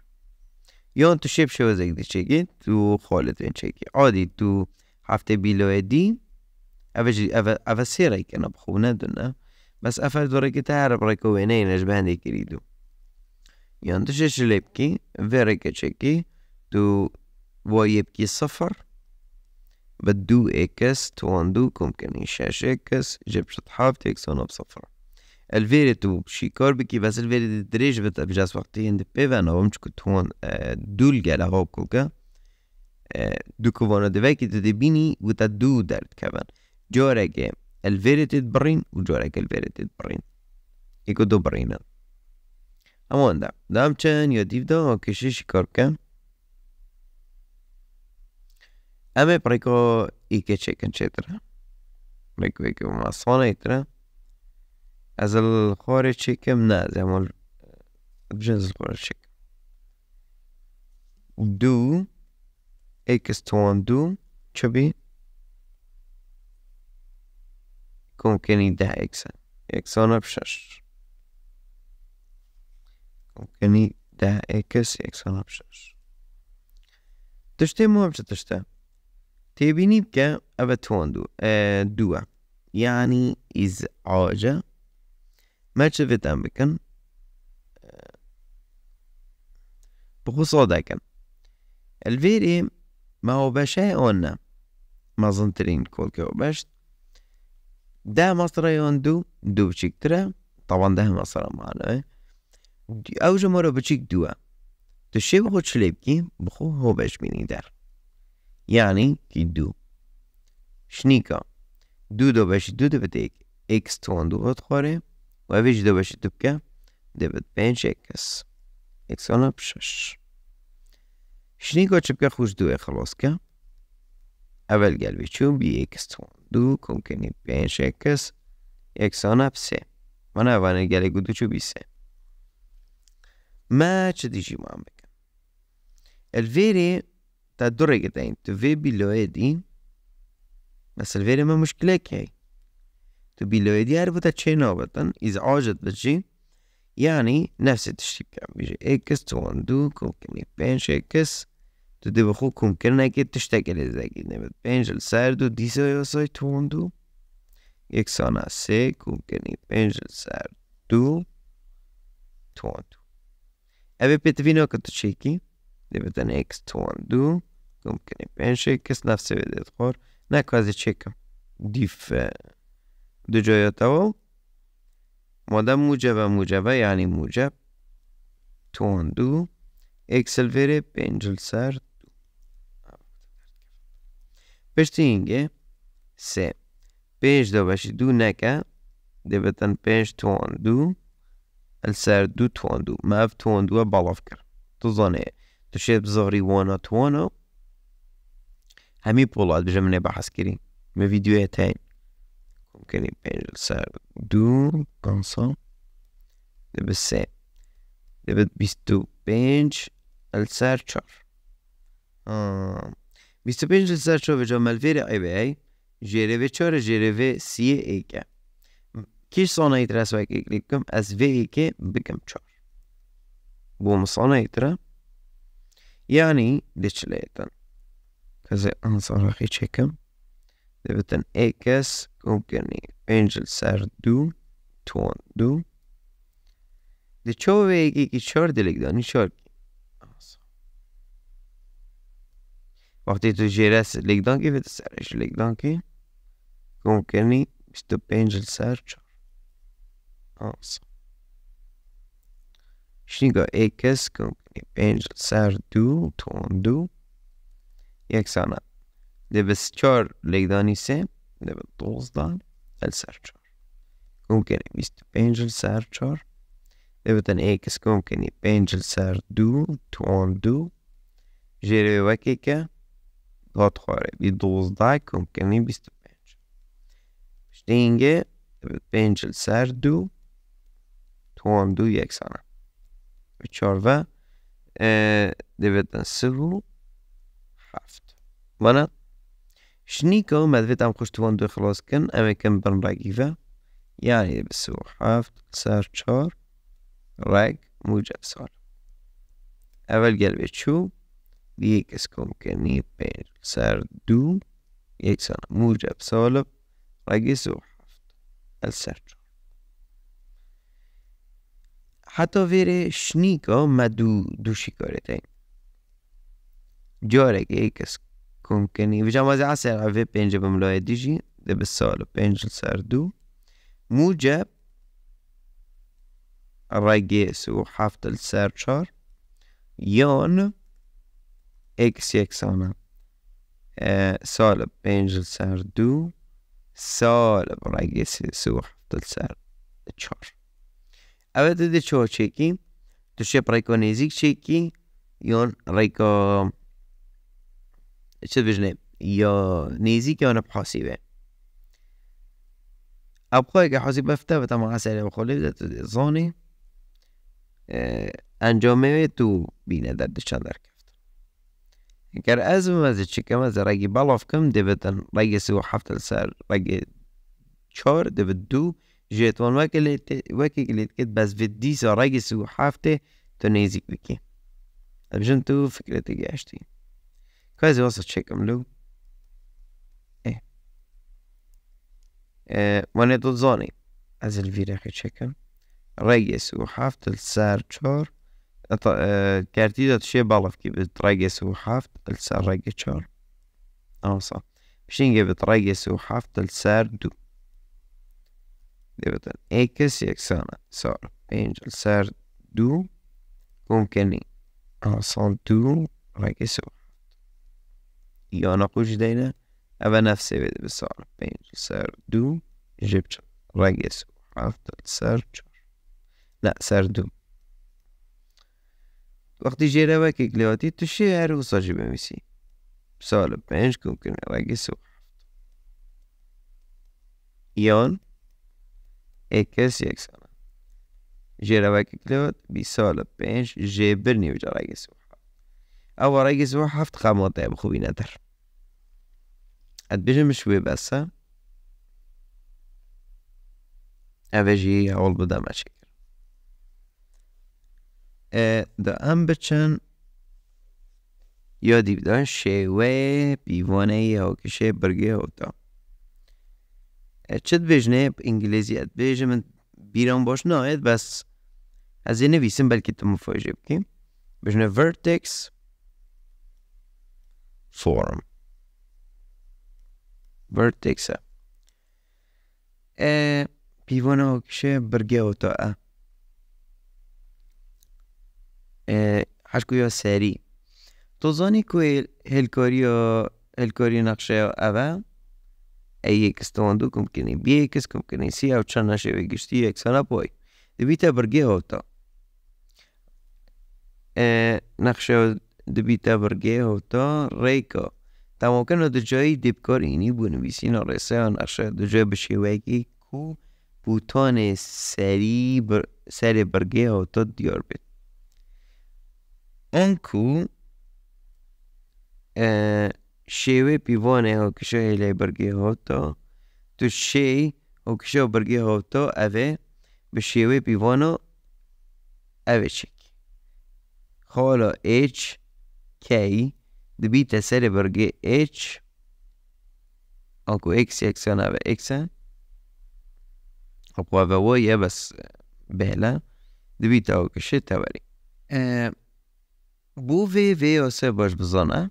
یان تو شب شو زيك دي شكي تو خالت این چگی. عادي تو هفته بيلو دي افجي سی رای کنا بخونه دونا بس افر دوري كتعرب ريكو وينين اجبهن دي كريدو یان تو شش لبكي که چگی تو ويبكي صفر. بدو إكس تواندو كمكن شاش إكس جيب شطحاف تكسون بصفر الفيري تو بشيكار بكي بس الفيري دريج بتا بجاس وقتي هند بيفان أو مش كنت هون دول جالا هاو كوكا. دو كوانا دفاكي تدبيني وتا دو دارت كمان جورك الفيري تتبرين وجورك الفيري تتبرين يكو دو برينا اما دا. دام چن یا دیو دا کشی شکار کن Eme preko ike chicken چتره preko ike masona itre از الخور چیکم نه زمان بجنس الخور چیکم دو اكس توان دو چبي ممكن ده اكس اكسانا بشش ممكن ده اكس اكسانا بشش تشتي مو بش تشتي تبيني بكا أبا تواندو آه دوا يعني إزعاجة ما شفت أمبكن آه بخصوصا الفيري ما هو بشاي أونا ما زنترين كل كو بشت ده مصر يوندو دو بشيك ترى طبعا ده مصر معنا أوجه مرة بشيك دوا تشي بخو شليبكي بخو هو باش بيني دار يعني كيدو شنيكا دو دو باش دو دبت اكس تون دو اتخوري و اویش دو باش تبكا دبت بينش اكس اكس انا بشش شنيكا تبكا خوش دو خلاص كا اول قلبي شو بي اكس تون دو. ممكن بينش اكس اكس انا بسه وانا وانا قالي قدو شو بيسه ما تشديجي ما عمك الفيري تا درجتين تفي بلويدي بس الفيري ما مشكلة كي تبي لويدي يعرفوا تشينوبة إذا عاجت بتجي يعني نفس الشيء كان بيجي إكس تواندو كمكن بينش إكس تدي بخوكم كنا كي تشتكل إذا كي نبت بينش الساردو ديسو يوصي تواندو إكس أنا سي كمكن بينش الساردو تواندو أبي بيتفينو كتشيكي نبت إكس تواندو ممكن شيكس نفس بدأت خور ناكو هذا تشيكا ديف دو جاياتو مادام موجبة موجبة يعني موجب. تون دو. اكسل فيري بينجل سر دو. پشتی سه. پنج دو باشی. دو نکه. دبتن پنج تون دو. السر دو تون دو. ما اف تون دو بالا فكر تظنه تشيب بزغري وانا توانو همین پولاد بجا منه بحث کردیم به ویدیو تاین ممکنی پنج سر دو انسا دبه سه دبه بیست و پنج السر چار بیست و پنج السر چار بجا ملویر ای به ای جیره و چار جیره و سی ایکه کیش صانعی تره سوی که کلیک کم از و ایکه بکم چار بو مصانعی تره یعنی دیچلیتن انظر اخي چکم. دبتن اكس ممكن انجل سر دو تون دو ده چو ویگی که چار دلک دانی چار وقتی تو جیرس لگدان که بده سرش لگدان که ممکنی بیست و پنج سر چار. آسا. شنیگا ایکس کنکنی پنج سر دو تون دو یکسانه دبس چار لگدانی سه دبس دوزدان السر چار ممكن بیست پنج سر چار دبتن ایکس کنکنی پنج سر دو تون دو. جیره وکی که داد خواره بی دوزده کنکنی بیست پنج. شتینگه دبت پنج سر دو. تون دو یکسانه چهارده دبتن سه هفت وانا شنيكو مدفت ام خوشتوان دو خلاص كن ام كم بن يعني بسو حفت سر چار رق موجب سال اول قلبه شو یک اسکم کنی پنج سر دو یک سنة موجب سالب رقيس وحفت السر چار حتی ویره شنیکا مدو دو Gjør jeg ikke kun كونكني في جامعة عسى في بينجا بملاية ديجي ده بالسؤال بينجا ساردو موجب راجيس وحافظ السيرشر يون إكس يكسانا أه سالب بينجل ساردو سالب راجيس سو حافظ السيرشر أبدا دي شو تشيكي تشيب رايكو نيزيك تشيكي يون رايكو چه بجنه یا نزیک یا بحاسبه ابخواه که حاسبه افته و تمام حسره بخوله زانی انجامه تو بینه در دشان در کفت. اگر از از چکم از رگی بلاف کم دیبتن رگی سو هفت سر رگی چار دیبت دو جیتوان وکی کلیت کت بس في دیس رگی سو هفته تو نزیک بکی. بجن تو فکرتی گشتی كويس يوصل تشيك ام لو إيه, إيه، ماني دو زوني. از الفيرا خي تشيك ام ريس وحافت السار تشور إيه، كارتيدا تشي بالف كي بت ريس وحافت السار ريس. تشور اوصا بشين كي بت ريس وحافت السار دو. دبتن إكس يكسانا سار بينج السار دو. ممكن أصلا دو. ريس وحافت نقوش دينا أبا نفسي بده بصار بين سر دو جبت رقص سر لا سر دو. وقتی جيرا وكي كليوتي تشي عروسة جيبه ميسي بسال بينج ممكن رقص يون اكس یک سنة جيرا وكي كليوت بسال بينج جيبرني وجا رقص او رقص وحفت ادبيجن مش بس اوجي اول بدا مشكل دا ام بچن یادی بدن شیوه بیوانه یا کشه برگه هوتا چت بجنه انگلیزی اد بیجه من بیران باش ناید بس از این نویسیم بلکه تو مفاجئ بکیم بجنه vertex form vertex e pivano kše brgeauto e e حشكو يا ساري تظني كو هالكوري هالكوري نقشة أبا أي كستوان دوكم كني بيكس كم كني سي أو تشانا شي ويجشتي اكسانا بوي دبيتا برجي هوتا اه نقشة دبيتا برجي هوتا ريكو تماکن دو جایی دیبکار اینی بو نویسین رسه نقشه. دو جای بشیوهی کو بوتان سری بر سری برگه ها تا دیار بید. اون کو شیوه پیوانه ها کشه هیله برگه ها تا تو شی ها کشه برگه ها تا اوه به شیوه پیوانه اوه چک. حالا H K the beta Saliberg H. ako x x ينعب x. ako هو je بس بهلا the beta ako شتا بري بو في في وسي باش بزانا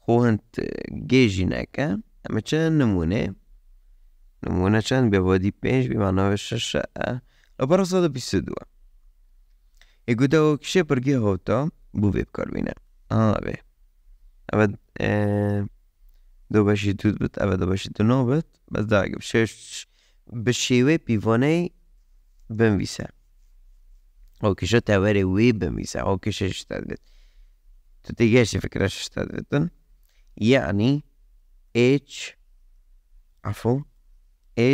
خو هنت جيجي ناكا اما چند نمونه. نمونه چند؟ به وادی پنج بیمانه آه. آه، و شش لبرا ساد اگو دا کشه پرگی هاوتا بو ویب کار بینه. آه به Evet. دو بەشی توت بێت ئەوە دە بەشی تنەوە بێت بەس داگە شێش بە شێوەی پیڤۆنەی بنویسە ئەو کشە تاوەرێ وێ بنویسە ئەو کشە شتا بێت تو تێگەشتی فکرە شتا بێتن یعنی H عفو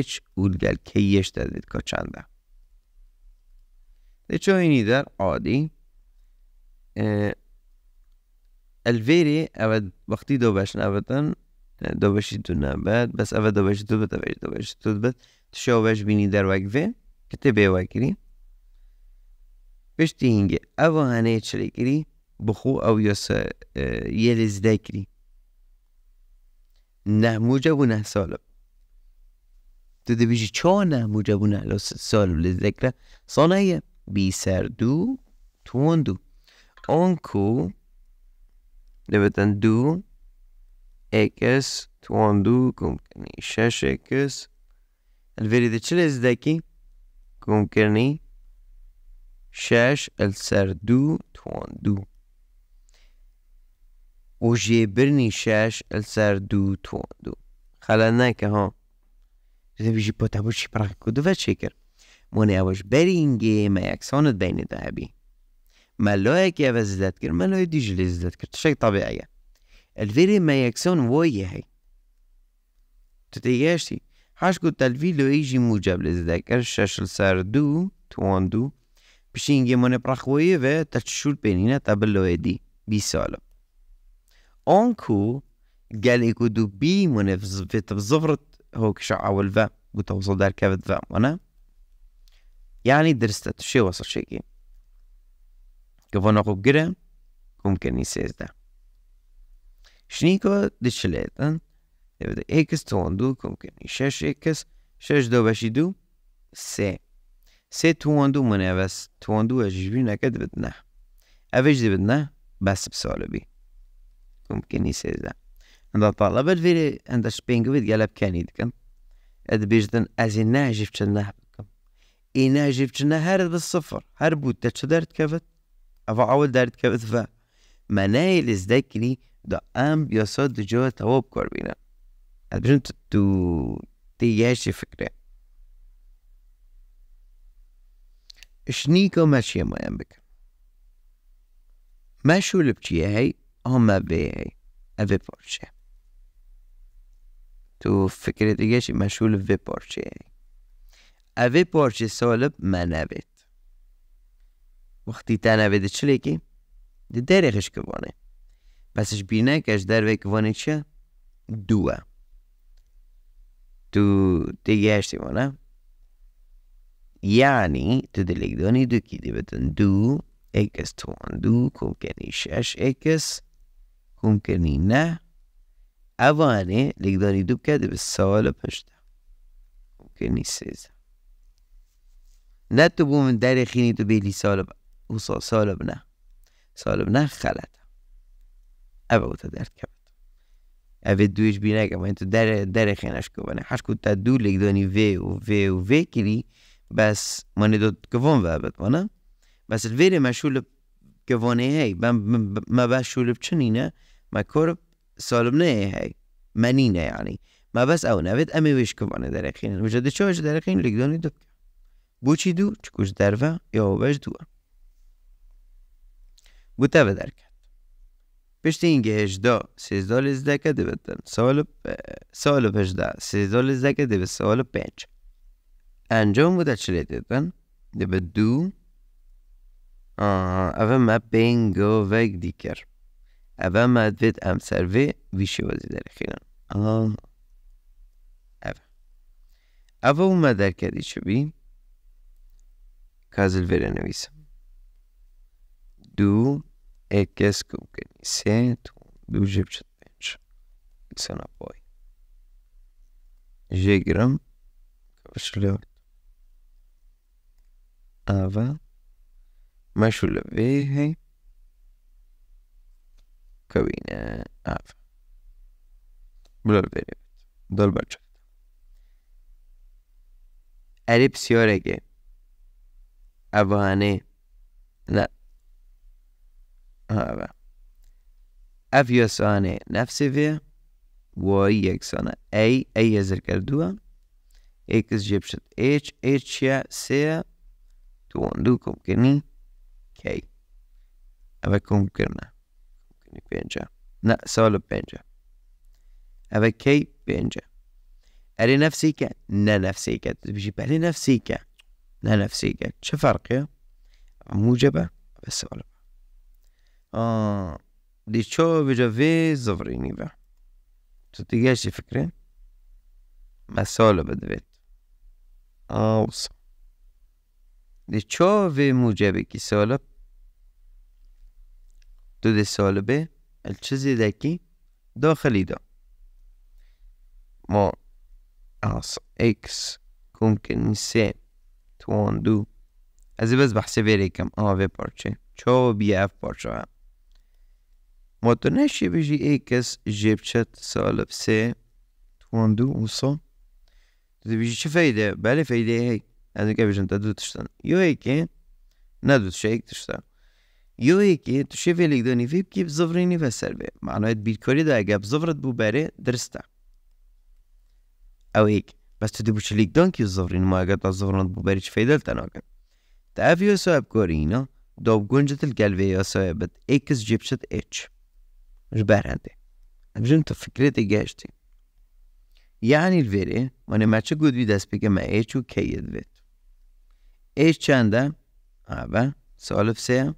H ولگەل کەی یەشتا بێت کە چندە دەچۆینی دەر عادی الفيري أبد وقتی دو باش نابتن دو باشی تو نبات بس أبد دو باشی تو بت أبد دو باشی تو بت تشو باش بینی در وقفه كتبه وكري پشتی هنگه او هنه چلی کری بخو او یاس یلیز دکری نه موجب و نه سالب. تو دی بیجی چا نه موجب و نه سالب لذکره صانعیه بی سردو تواندو آنکو دبتن دو اكس تواندو كمكني شاش اكس الفيري چه ازدكي كمكني شاش السردو تواندو وجيبرني شاش السردو تواندو خلناك ها إذا بيجي بوتابوشي براكو دو فاتشيكر موني اوش برينجي ما يكسونت بين ذهبي ملاك يا ما لو ملاك ديجلي زداد كير. شيء طبيعية الفيري ما يكسون وي هي. تتيجي حاش قلت الفيلو يجي موجب لزدكر شاش السار دو توان دو. بشينجي من برخوية و تتشول بينينا تابلو يدي. بي سالب أونكو قال إيكو دو بي من في تبزفرت هوك شعا والفا قلت وصل دار كافت فا وأنا. يعني درست شي وصل شي كيم gewann cum che ni sesda. Shniko de shletën, dhe vë dhe ekës të ondu, cum che ni shesh ekës, shesh do bashidu, se. Se të ondu më neves, të ondu e zhvin e këtë vëtëna. E veç dhe vëtëna, basë pësalëbi. Cum che ni sesda. Nda talabët vire, nda shpengëvit gjelab kanit këm. Edhe bishtën, azin na e gjifë që na. إنا جبت هرب الصفر هربو تشدرت كفت avaldert kevtve. Manejlis dekni da am jasod gjohë të hopë korbina. Atë përshëm të të të jesh i fikre. شنيكو ماشي ما يمك ماشو اللي بتياهي هم بيهي أبي بورشي تو فكرة إيش ماشو اللي بي بورشي أبي بورشي سولب ما نبت وقتی تنویده چلی که دی درخش کوانه بسش بینه کش در کوانه چه؟ دوه. تو دیگه اشتی وانه؟ یعنی تو کی دی بتن دو اکس توان دو کنی شش اکس کنی نه. اوانه لگدانی دو کده به سال پشته کنی سیزه. نه تو بو من در خینی تو بیلی سال وصالبنا صالبنا خلت أبو تدرت كبت أبي دويش بيناك ما أنت دار دار خيناش كوانا حاش كنت تدو لك دوني في و في و في كلي بس ما ندوت كفون بابت وانا بس الفيري ما شو كفوني هاي ما بس شو بچنينه ما كورب صالبنا هاي منينه يعني ما بس او نفد امي ويش كفانه درخين وجد شوش درخين لك دوني دك بوچی دو؟ چکوش درفه یا وش دوه. بوده به درکت پشت اینکه هجدا سیزده لزدکه دبتن سال سال پشده سیزده لزدکه دبه سال پنج انجام بوده چلی دیدن دبه دو اوه ما بینگو وگ دیگر اوه ما دوید ام سروی ویشی وزی در خیرن اوه اوه ما درکتی چو بی کازل ویره نویسم. do herkes kendisi duže předmět. Se napoj. Jegram karşılıyor. Ava meşhur vehi kavine av. Bunlar veriyor. Dol é que siyorege. Avane. na هذا. افيوس اني نفسي في و إكس أي أي ازر كردوا إكس جيبشت اتش اتش يا سي. تون دو كوم كني. كي. أبا كوم كرنا. كني بينجا. نا سولو بينجا. أبا كي بينجا. أري نفسيك نا نفسيك تبجي بالي نفسيك نا نفسيك شو فرق موجبة. بس سولو. دي شو بيجا في زفريني با تتيجاشي فكرة ما سولو بدفيت اوصى لتشوفي موجبك سولب تودي سولبه الچیزی دکی داخلی دا ما اص اكس ممكن سي توان دو از بس بحسبه ریکم آوه پارچه چو بی اف پارچه هم ما تو نشی بجی اکس جیب چت سالب سه توان دو اوصا بيجي شو فايدة بلا فايدة هيك هذا كيف عشان تدو تشتغل يو هيك ندو تشيك تشتغل يو هيك تشوفي لك دوني في بكيف زفريني فسر معناه بيتكوري دا اگه بزفرت بو بره درسته. او هيك بس تدو بوش ليك دون كيف زفريني ما اگه تا زفرت بو بره چه فايدة لتناكن تعرفي صاحب كورينا دوب گنجة القلبية يا صاحبت اكس جيبشت اتش بجن تو فكرتي جاشتي یعنی الوری من مچه گود بی دست بگه ایچ و کی دوید ایچ چنده؟ اول سال سه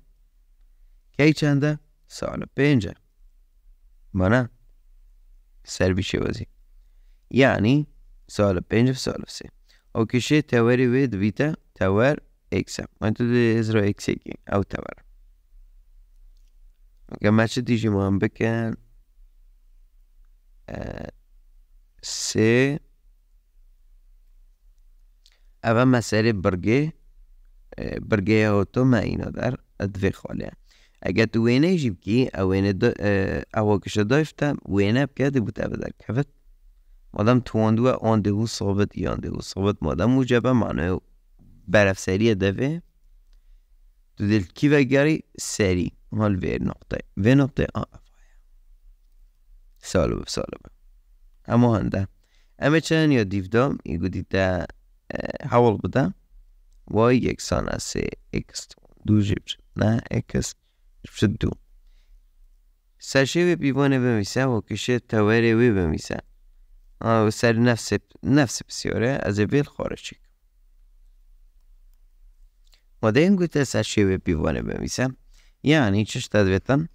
کی چنده؟ سال پنجه مانا سر بیشه بازی یعنی سال پنج في سال سه او کشه توری وید ویتا تور اکسه من تو ده ازرا اکسه او تور اوكي مچه دیجی ما هم بکن سه. اول مسئله برگه. برگه اوتو ما اینا در ادوی خاله. اگر تو وینه جیب کی او وینه دا او کشه دایفتا وینه بکرده بوده بدر کفت. مادم تواندو آن دهو ثابت یان دهو ثابت مادم موجبه معنی برف سری دوه. تو دل کی وگری سری. مال وی نقطه وی نقطه آه سالو سالو اما هنده اما چند یا دیفدام ایگو دیده حوال بوده وای یکسان است اکس دو جیب نه اکس شد دو سرشه و بیوانه بمیسه و کشه توره وی بمیسه و سر نفس نفس بسیاره از بیل خارج شد و ده این گوته سرشه و بیوانه بمیسه یعنی چش تدویتن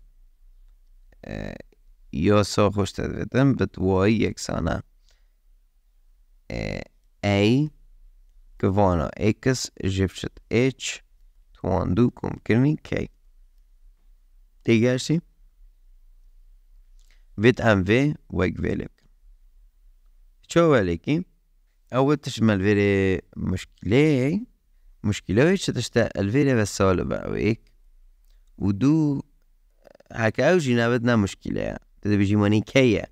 یا سا خوش تدویتن بت وای یکسانه A gevanna x جبشت h تواندو کم کرنی k دیگرسی فيت ام في ويك فيلك شو ولكن أول تشمل فيري مشكلة مشكلة ويش تشتا الفيري بقى ويك ودو هكا أوجي نابدنا مشكلة تدو بيجي ماني كيا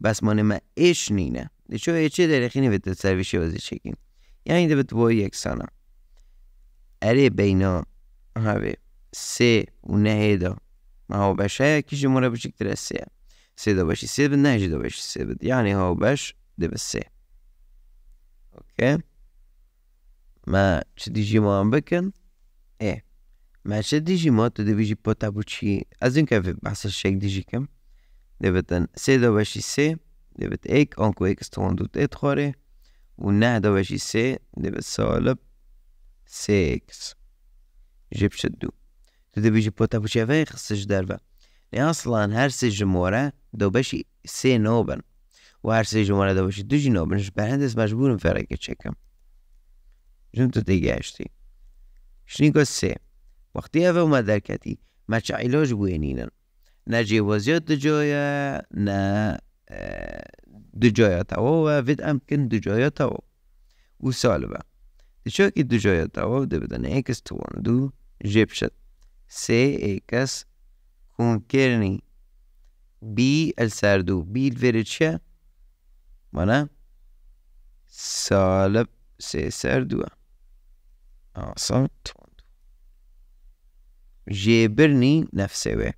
بس ماني ما إيش نينا دي شو إيش داري خيني في التساوي شو زي شكين يعني ده بتبوي يكسانا أري بينا هاوي سي ونهيدا ما هو باش هيا كيجي مرة باش يكتر السي سي دا باش يسيب النهج دا باش يسيب يعني هو باش ده بس اوكي ما تشديجي ما بكن ايه ما تشديجي ما تدي بيجي بوتا بوشي ازين كيف بحث الشيك ديجي كم دبتن سي دا باش يسي دبت ايك انكو ايك استوان دوت اتخوري والنه دا باش يسي دبت سالب سي اكس جيب شدو تدي بيجي بوتا بوشي في خصش دربه لأن أصلا هر سي جمورة دو باشي سي نوبن وهر سي جمورة دو باشي دو جي نوبن مش بهندس مجبور فرق تشكم جم تو تيجاشتي شنيكو سي وقتی اوه ما درکتی ما چه علاج بوینینن نه جوازیات دو جایا نه دو جایا توا و وید امکن دو جایا توا و سالبه دی چه که دو جایا توا ده بدن ایکس توان دو جیب شد سه ایکس كونكيرني بي الساردو بي الفيرتشا وأنا سالب سي آه صوت جێبرنی نەفسەوێ.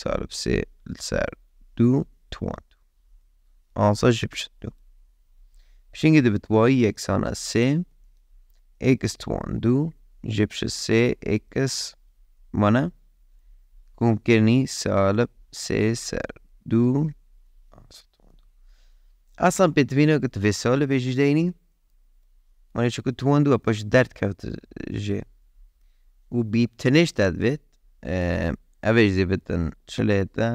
سالب سێ سەر دوو توان. ئاسا ژ بشت دوو پشنگی دەبێت وای یەکسانە سێ ئێکس توان دوو ژ بشە سێ ئێکس وانە کومکردنی سالب سێ سەر دوو. ئاسان پێتبینە کە تێ سالە بێژی دەینی مانە چکو توان دووە پەش دەرد کەوت ژێ. و بیبتنش دەبێت ئەوێژ دەبێتن چلێتە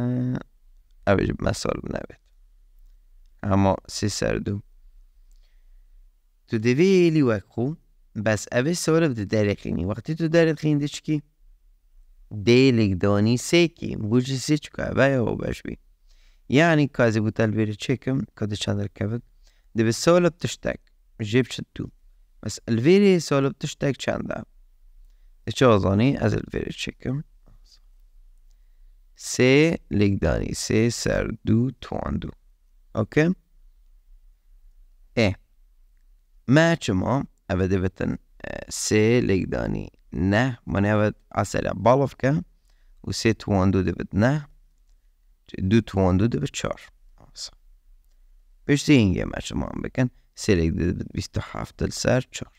ئەوێژ مەساڵ بنەبێت ئەمە سێ سەر دوو تو دەوێلی وەکو بەس ئەوێ سۆرە دەرەخینی وەختی تو دەرەخین دچکی دێلێک دانی سێکی بچی سێ چکە بەەوە بەشبی یعنی کازی بوو تەلبێرە چێکم کە دەچەند دەرکەوت دەبێت سۆلب تشتێک ژێ بچت دوو بەس ئەلڤێری سۆلب تشتێک چەندە چازانی ئەز الڤێرە چێکم سێ لێکدانی سێ سەر دوو توان دوو ئۆکێ ئێ ماچما ئەvە دەبێتن سێ لێکدانی نە منەوەت ئاسەرە باڵ بکە و سێ توان دوو دەبێت نە دوو توان دوو دەبێت چار پشتی اینگە ماچمان بکەن سێلێک دەبێت بیست هەفتە سەر چار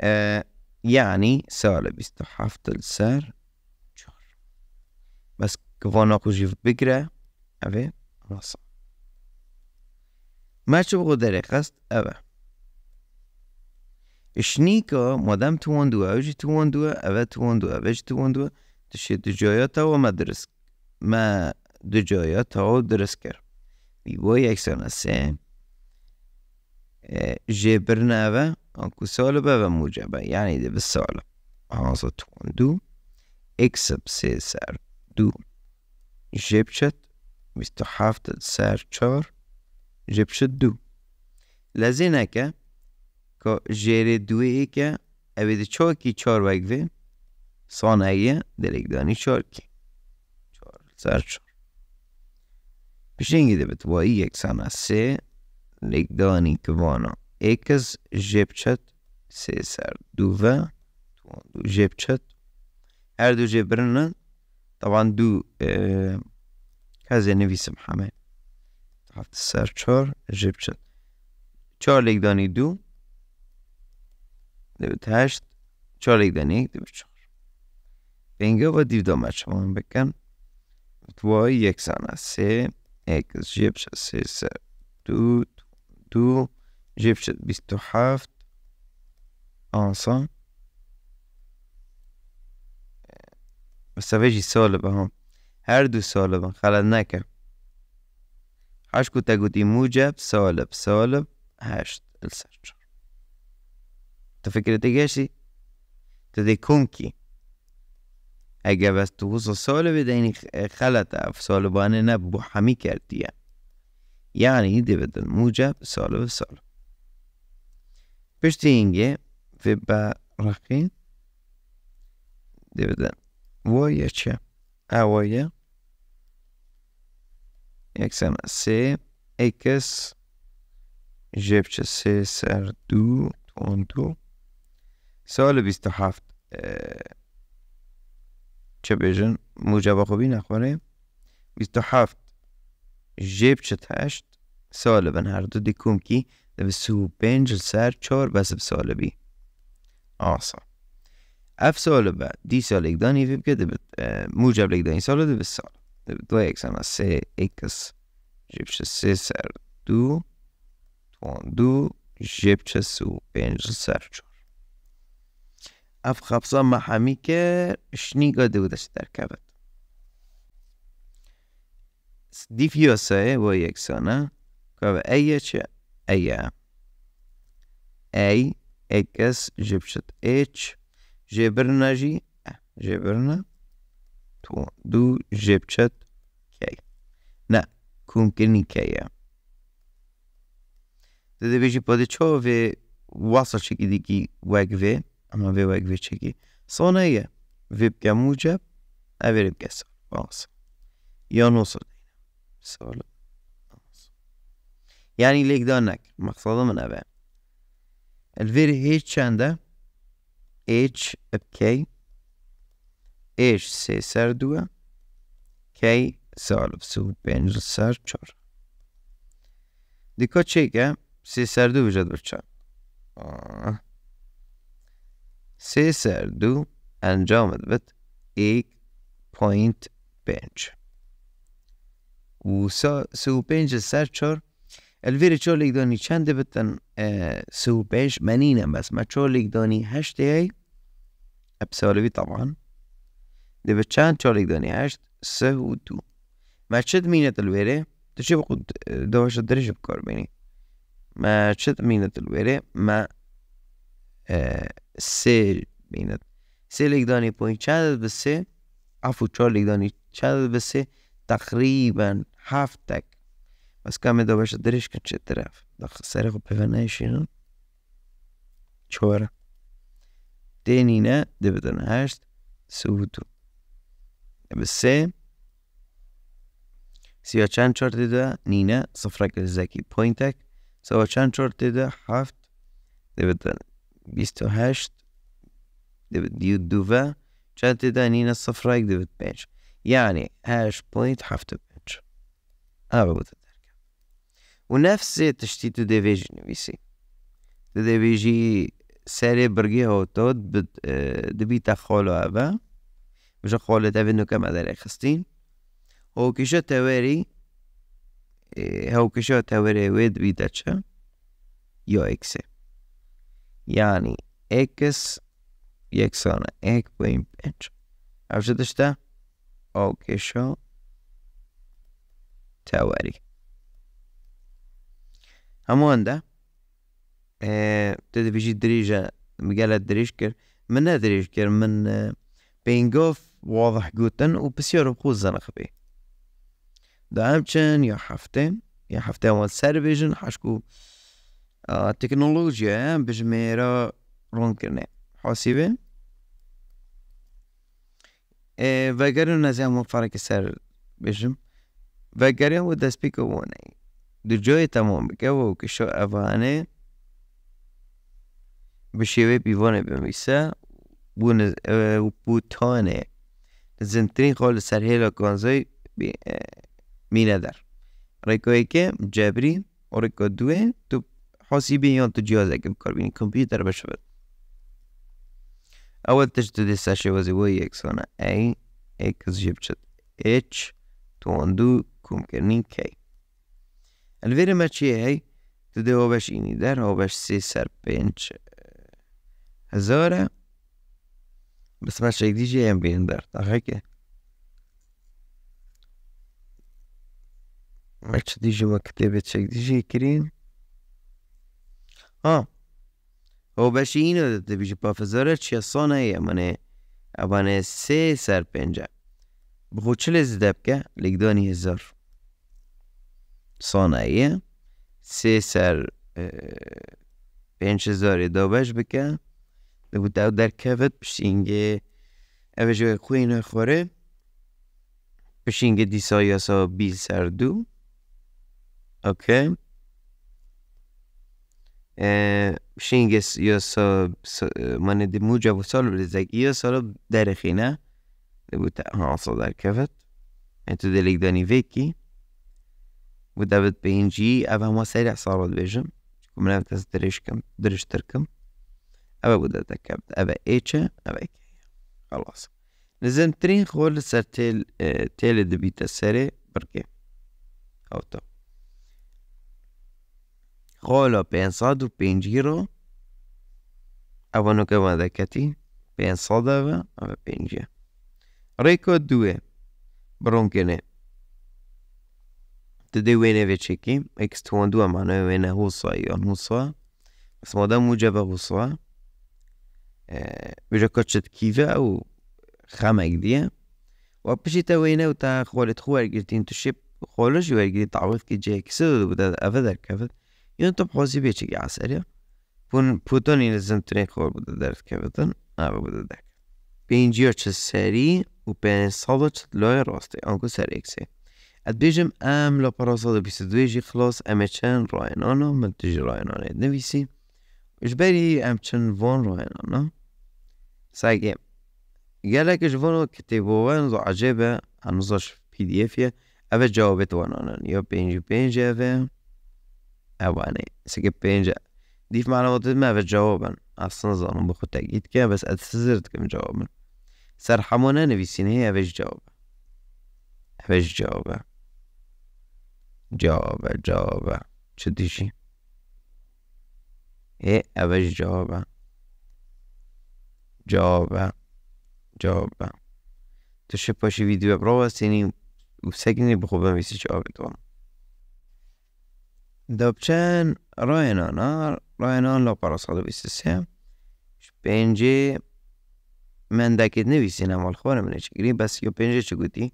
آه، يعني سالة bist du haftelser بس كفانا قجيف بكرة أبي؟ رصا ما شو بقدر قصد أبا. إشنيكا مدام توان دوا أوجي توان دوا أبا توان دوا أبج توان دوا تشي دجايا تاو ما درس ما دجايا تاو درس كر. بيبو يكسر نسين. ئەکو ساڵە بەبە موجبە یعنی دە بساڵە ئازە تووەندوو ئکسب سێ سەر دوو ژێبچەت ویستە هەفتە سەر چار ژێبشت دوو لە زێنەکە کە ژێرێ دوێیەکە ئەوێ دە چاکی چاروەکێ ساناییە دەرێکدانی چارکی سەر چار پشنگی دەبێت وایی یەکسانە سێ لێکدانی کەوانە ئێکس ژێبچەت سێ سەر دووە ژێبچەت هەردوو ژێبرنە تاوان دوو کەزێ نویسم حەمێ هەفت سەر چۆر ژێ بچێت چۆر لێکدانی دوو دەبێت هەشت چۆر لێکدانەیەک دەبێت چۆر پێنگە بە دیودۆمەچەوان بکەن توای یەکسانە سێ ئێکس ژێ بچە سێ سەر دوو دوو ژێ بچێت بیست و هەفت ئاسان بەسەڤێژی سۆلە بەهۆم هەردوو سۆلە بن خەلەت نەکە حشك تقولي موجب. سالب سالب هشت. السرچ تو فكرة ايشي تدي كونكي اگه بس تو وصل سالب ديني خلطة في سالبانه نبو حمي كردية يعني دي بدل موجب سالب سالب پشتی اینگه و با رقی دي بدل وایه چه؟ اوایه یەکسەمە سێ ئەکەس ژێ بچە سێ سەر دوو تۆن دوو ساڵ لە بیست هەفت چه بێژن موجە بە خۆبی نەخۆێ بیست هەفت ژێ بچت هەشت ساڵە بن هەردوو دیکومکی دەب سو پێنج سەر چۆر بەسب ساڵەبی ئاسا ئەف ساڵە بە دی ساڵێکدانی بکە دەبێت موجە لێکدانی ساڵە دەبێت ساڵ due exana se x gypsy sisar du tuan du gypsy su penj serçor اف خبصة مع حميكة شني قد ودش دي فيوسا وهي اكسانا كابا اي چه؟ اي اي اكس جبشت اتش جبرنا جي جبرنا تو دو جبچت کی؟ نه. کومکردنی کیه دەدە بێژی پۆدە چۆێ واسەچێکی دیکی وەک vê ئەمە vê wek vê çekî soneye vê bike muceb ev ê bike bas ya nosa sal yani lêkdanek mexsada min ev e El vêrê hêç çend e H بK H سه سر دوه K سالب سو پنج سر چهار دیکا چیکه سه سر دو بجد بچه سه سر دو انجامت بد یک پوینت پنج و سو سر چهار الفيري تشوليك دوني چند بتن سو بيش منينا بس. ما تشوليك دوني هشت هاي بسالبي طبعا. دي بتشان تشوليك دوني هشت؟ سو دو. ما تشد مينة الويري تشي بقود دوش الدرج بكار بيني ما تشد مينة الويري ما سي مينة سي ليك دوني بوين چند بسي عفو تشوليك دوني چند بسي تقريبا هفتك بس كم دو باش دريش كان شي تراف دخ سرقو بفنايشين چورا تانينا دبتن هاشت سوتو بسه سيا چند چهار دیده؟ نینه صفرک زکی پوینتک سوا چند چهار دیده؟ هفت. دبتن بیست و هشت. دبت دیو دوه چند دیده؟ نینه صفرک دبت پنج. يعني هشت بوينت هفت بنج هذا بوتت ونفس تشتيت ديفيجي نويسي ديفيجي سري برگی هوتود بد دبیتا خالو اوه بجا خالو تاوی نو کم ادر خستین هو کشا تاوری هو کشا تاوری وید بیتا چه یا اکسه يعني اكس يكسانا اك بوين بنج عرفت دشتا او كشا teorij. همان ده آه بتدي بيجي دريجة مقالة دريشكر من دريشكر من آه، بينغوف واضح جوتن وبسيور بخوزن خبي ده أمشن يا حفتين يا حفتين والسيرفيجن حشكو آه تكنولوجيا بجميرا رون كرنه حاسبه آه زي نزیم فرق سر بجم وگرن و دست بیکو وانه در جای تمام بکه و کشو اوانه به شێوەی پیڤۆنە بمیسە و بوتانێ زنترین خۆ لە سەر هێلە کۆنزۆی مینە دەر ڕێکۆیەکە جەبری ڕێکۆ دوێ تو حۆسی بیان تو بکاربینی کۆمپیوتەر بەشبێت ئەوە تشت دێستا شێوەزی بۆ یەکسۆنە ئەی ئێکس ژێ بچێت H توان دوو کومکردنی کەی ئەلێرە مەچیە هەی تو دێەوە بەشینی دەر ئەو بەش سێ سەر پێنج هزاره بس ما شيء دي جي ام بي اندر هيك ما دي جي مكتبة شيء دي جي كرين ها هو باش اینو داده بیشه پافزاره چیه سانه منه اوانه سه سر پنجه لزده بکه لگدانی هزار سانه سه سر پنج هزاری دو باش بکه دەبوو دەرکەوت پشینگێ ئەوە ژێ خوێنە خۆرێ پشینگە دیسا یاسا بی سەردوو ئۆکێ پشینگە یاسا منە دیموجە بۆ boutons sur la cravate. intitulé Danny Vicky ودابت بي إن جي. أبا هما سريع صاروا دبيجم كم نعم لا تدريش كم درش تركم أبا بودا تكاب أبا إيتشا أبا إيكيا. خلاص. لازم ترين خول سر تيل آه تيل دبيتا سري بركي. أو تو خولو بينصادو بينجيرو أبا نو كما ذكتي بينصادو أبا بينجيرو Record 2 Bronkene. Tëdej vene veç eki Ekst huan dua mana vene husa ion husa. بس ما دام وجبة غصة بجا كتشت كيفا أو خامة كديا وبشي تاوينا وتا خوالت خوال قلتين تشيب خولش وير قلتين تعوض كي جاي كسر بدا أفدر كفت ينطب حوزي بيشي عسريا بون بوتوني لازم ترين خول بدا درت كفتن أبا بدا دك بينجيوش السري 500 لای راسته آنگو سر اکسه اد بیجم ام لا پارا 122 جی خلاص ام چن راینانا منتج راینانا نویسی. اجبری ام چن وان راینانا ساگه گلک اجوانو کتیبوان زو عجبه هنوزاش پی دی افیه او جوابت وانانا یا پینج پینج او اوانه سگه پینج دیف معلومات ما او جوابن اصلا زانم بخود تاکید که بس اد سزرد کم جوابن سر همانه نویسین هی اوه جواب اوه جوابه جوابه جوابه چه دیشی؟ هی اوه جوابه جوابه جوابه تو شه پاشی ویدیو برو سینی وسجني بخوبة ميسي جوابتهم دوبچن راينانا راينان لا parasalı vissese pence من دکت نویسینم ولی خوانم نچگیری بس یا پنجه چه گوتی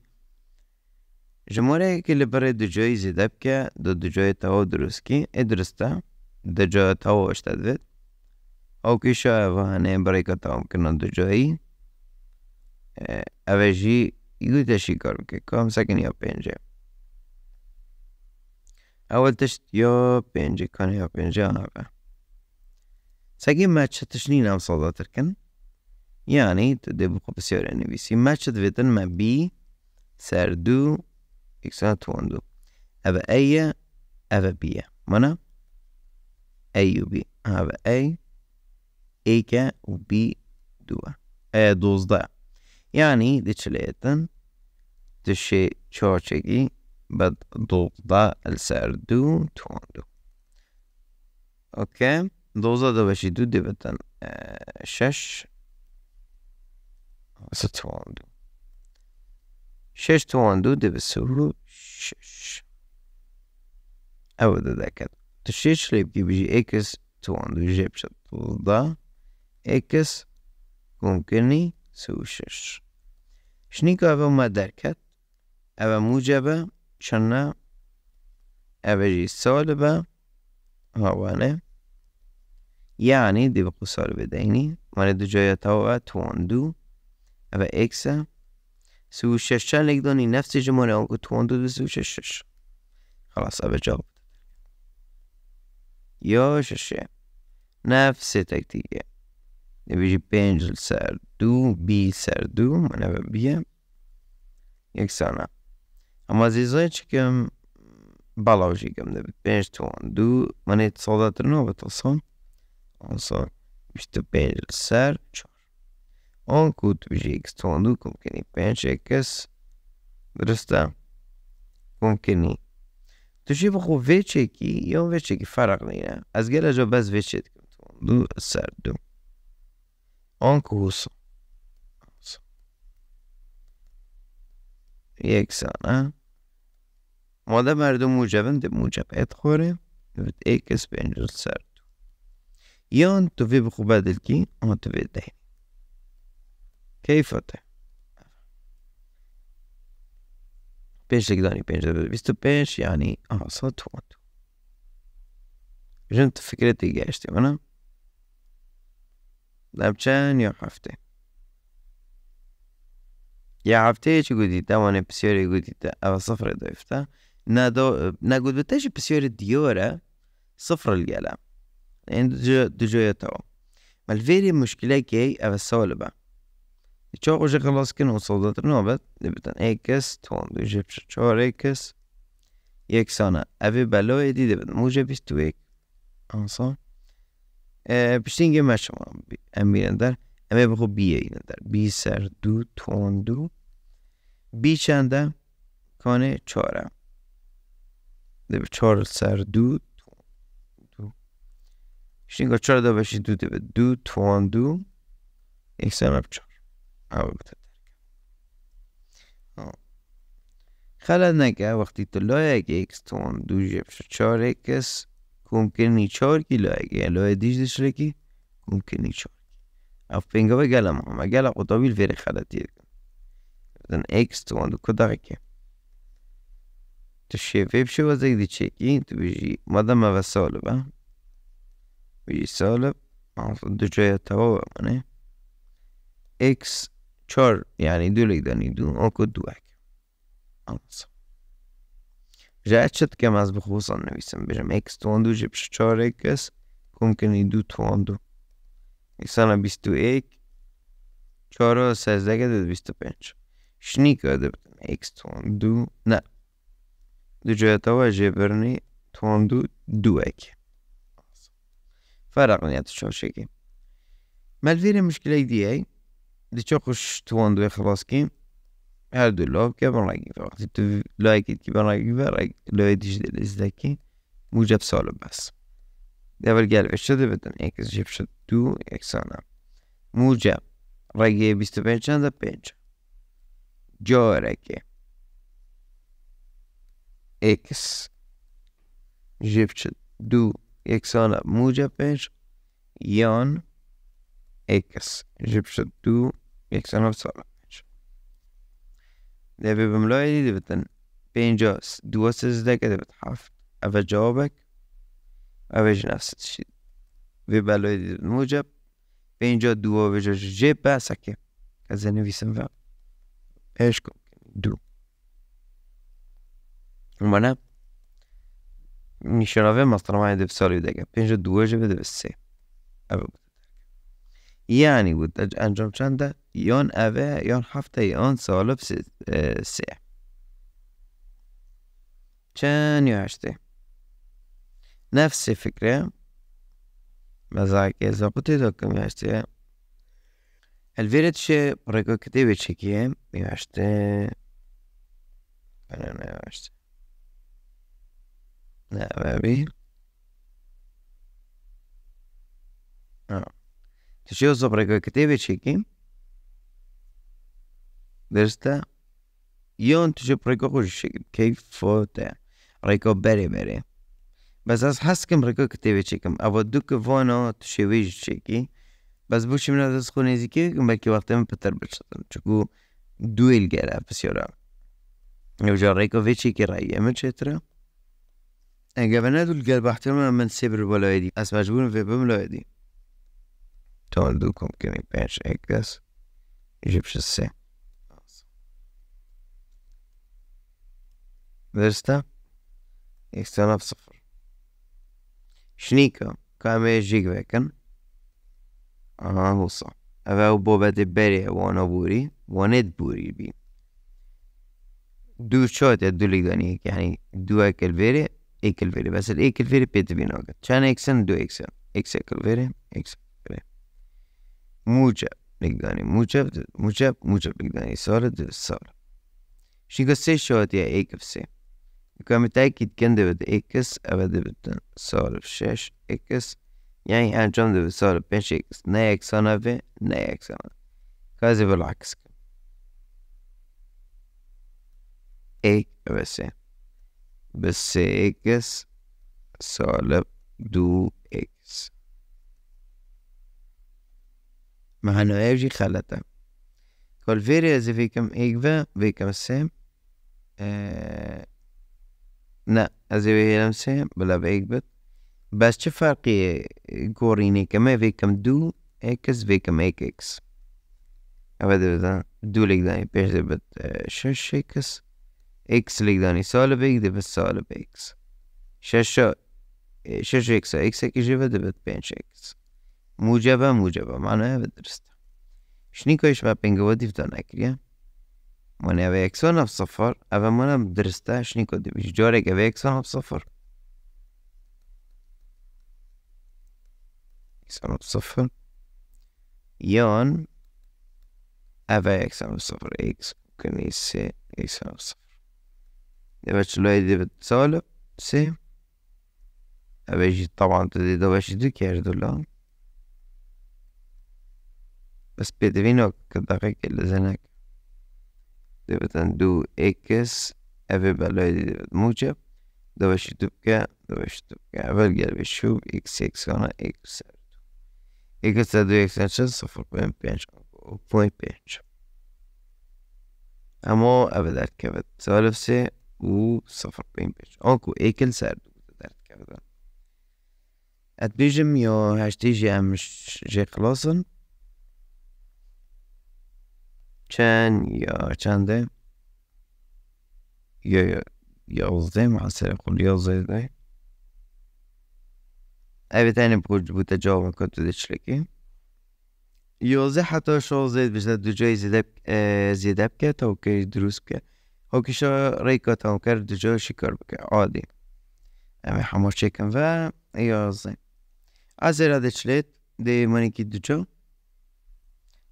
جماره که لبره دو جایی زیده بکه دو دو جای تاو درست کی ای درسته دو جای تاو اشتد وید او که شا و هنه برای که تاو کنن دو جایی اوه جی يقول کار که کام سکن یا پنجه اول تشت یا پنجه کن یا پنجه آبه ساقي ماتش تشنين ام صودا تركن يعني تدي بخو بسيار يعني بي سي ماتش دویتن ما بي سر دو اكسان دو أبا أي أبا بي منا أي بي أبا أي إيكا وبي دوا أي دوزدا يعني diçileyetin dişi çoğçegi bad dolda el serdu tuandu. اوكي دوزا دا باشي دو دبتن شش ستواندو شش تواندو دبسو شش. او دا داكت تشيش اللي بيجي بيجي اكس تواندو جيبشت دا. اكس ممكني سوشش شنيكو أبا ما دركت أبا موجبة شنا أبا جي سالبة هوانه. يعني دي بقو سالبة ديني ماني دو جاية توا تواندو أبا إكسا سو ششان لك دوني نفس جمونة أنكو تواندو دو سو ششش خلاص أبا جاوب يا ششه نفس تكتيكه بيجي بينجل سر دو بی سر دو منو بیه یکسانه اما زیزای چکم بالاوشی کم؟ ده پنج توان دو من ایت سالات رنو بتصان آنسا بیشتر پنج سر چار آن دو ممکنی پنج اکس درسته ممکنی تو شی بخو ویچه کی یا ویچه کی فرق نینه از گل جا بس ویچه کم توان دو سر دو آن کوسا یکسانه ماده مردم موجبن ده موجب ادخوره evet ekes pencil certo e onde tu vê بخوبة دلكي onde tu vê ده كيف بيش تقدرني بيش بيستو بيش يعني أقصد وانتو جنت فكرتي قاشتي أنا؟ لابتشان يا حفتي يا حفتي إيش گودی تا وأنا بسیاری گودی تا أو صفر دویفتا نا دو نا گود بتاش بسیاری ديورة صفر القلم يعني دجو جو دو يتو ما مشكلة كي أو سولبه تشوقو جي خلاص كنو صودت النوبت نبتن ايكس تون دو جيب شور ايكس يكسانا أبي بلوي دي دبت موجة بيستو ايك انصا بشتين ما شما ام بيرندر ام بخو بي ايرندر بي سر دو تون دو بی چنده کانه چهاره ده چهار سر دو دو شینگا چهار دا باشی دو ده دو توان دو یک سر مب چهار او بتا خلال نگه وقتی تو لایه ایکس توان دو جب چهار اکس ممکنی چهار کی لایه لایه دیش دش رکی ممکنی چهار اف پینگا و گلم هم گلم قطابیل فیری خلاتی den x stående kodarke. تشيفي بشو زي دي تشيكي تبيجي مادام ما سولب بيجي سولب دو جاية توا منه اكس چار يعني دو لك داني دو اوكو دو اك انص جاءت شد كم از بخصوصا نويسم بجم اكس توان دو جيب چار اكس ممكن يدو توان دو اكسانا بيستو اك چهار و سیزده که دو بیست و پنج. شنیکا دبتن ایکس تون دو. نه. دو جهتا و جبرنی تون دو دو اك فرق شو شكي مالفيري مشكلة دي اي دي تشوخش تون دو خلاص كي هر دو لوب كي بان راقي وقتی تو لايك كي بان راقي فرق لو ديجيتال ازدكي موجب سالب بس اول قلب شده بدن اكس جيب شد دو اكس انا موجب راقي بیست و پنج چند پنج جاره که اکس جيب شد دو اكس انا موجب پنج یان اكس جيب شد دو یک ده بملاي دي بتن بين جاس دوسز ده كده بتحفت أفا جوابك أفاج نفس الشيء في بلاي دي موجب بين جا دو أفاج جي باسك كذا نفيسن فا إيش كم دو ومنا میشنوه مسترمه دفساری دگه پینج دو جبه دفسه أو بود يعني بود. انجام چنده یان اوه یان هفته یان سالب سه. چند یا هشته نفس الفكرة مزاج zapotito miaste الفيرتش بريكو كتيبتش كي miaste انا miaste لا بابي اه تشيو بريكو كتيبتش كي درستا يون تشي بريكو خوش كيف فوتا ريكو بري بري بس از حسكم ركو كتابة چكم او دوك فانا تشويج چكي بس بوشي من از خو نزيكي كم بلكي وقت من پتر بچتن چكو دويل گره بسيارا او جا ريكو في چكي رأي اما چترا اگه القلب احترام من سبر ولايدي اس مجبور في بملايدي told company patch eggs Egyptian sea درسته يستنف صفر شنيكا كامي جيك بيكن آه وصا أبا بوبا دبري وأنا بوري وند بوري بي دو شوت دو ليغاني يعني دو اكل فيري اكل فيري بس الاكل فيري بيت بيناك كان اكسن دو اكسن إكس اكل فيري اكسن فيري موجب لقداني موجب موجب موجب لقداني سولد سولد شنيكا سي شوت يا ايك سي يكون متأكد كان دبت إكس أبدا بتن سالب شش إكس يعني أنجام دبت سالب بنش إكس نا إكس أنا في نا إكس أنا كازي بالعكس إيك بس بس إكس سالب دو إكس هنو يجي خلطة كل فيري إذا فيكم إيك فيكم السيم آه نه از لمسه بلا بيكبت بس چه فرقی گورینی کمه ویکم دو اکس ویکم ایک اکس اوه ده دو لیک دانی پیش ده بد شش اکس اکس لیک دانی سالب ایک ده بد سالب اکس شش شش اکس اکس اکی جیوه ده بد اکس موجبه موجبه. معنی اوه درسته. شنی کاش ما پینگه ودی فتان اکریه وانا ابي اكسونها بصفر ابا ما انا مدرستهاش نيكو دي مش جارك ابي اكسونها بصفر اكسونها بصفر يون ابا اكسونها بصفر اكس ممكن يسي اكسونها بصفر دبش لو يدي بتسالب سي ابا يجي طبعا تدي دبش دوك يردو بس كدقيق اللي زنك مثلا دو اكس افي بالای موجب دوش تبقى دوش تبقى اول قلب شوف اكس اكس انا اكس اكس دو اكس نشان صفر بوين بينش بوين بينش اما ابدا كبد سالف سي و صفر بوين بينش انكو اكل سر درد كبد اتبيجم يو هاشتيجي ام جي خلاصن چند یا چنده یا یازده محصل قول یازده hani bu, bu da cevabı kötü de çileki. یازده حتی شازده بیشتر دو جای زیده اه، زیده بکه تا که دروست بکه هاکیشا ریکا تا کرد دو جای شکار بکه عادی اما حمار چکن و یازده از اراده چلیت دی منی کی دو جا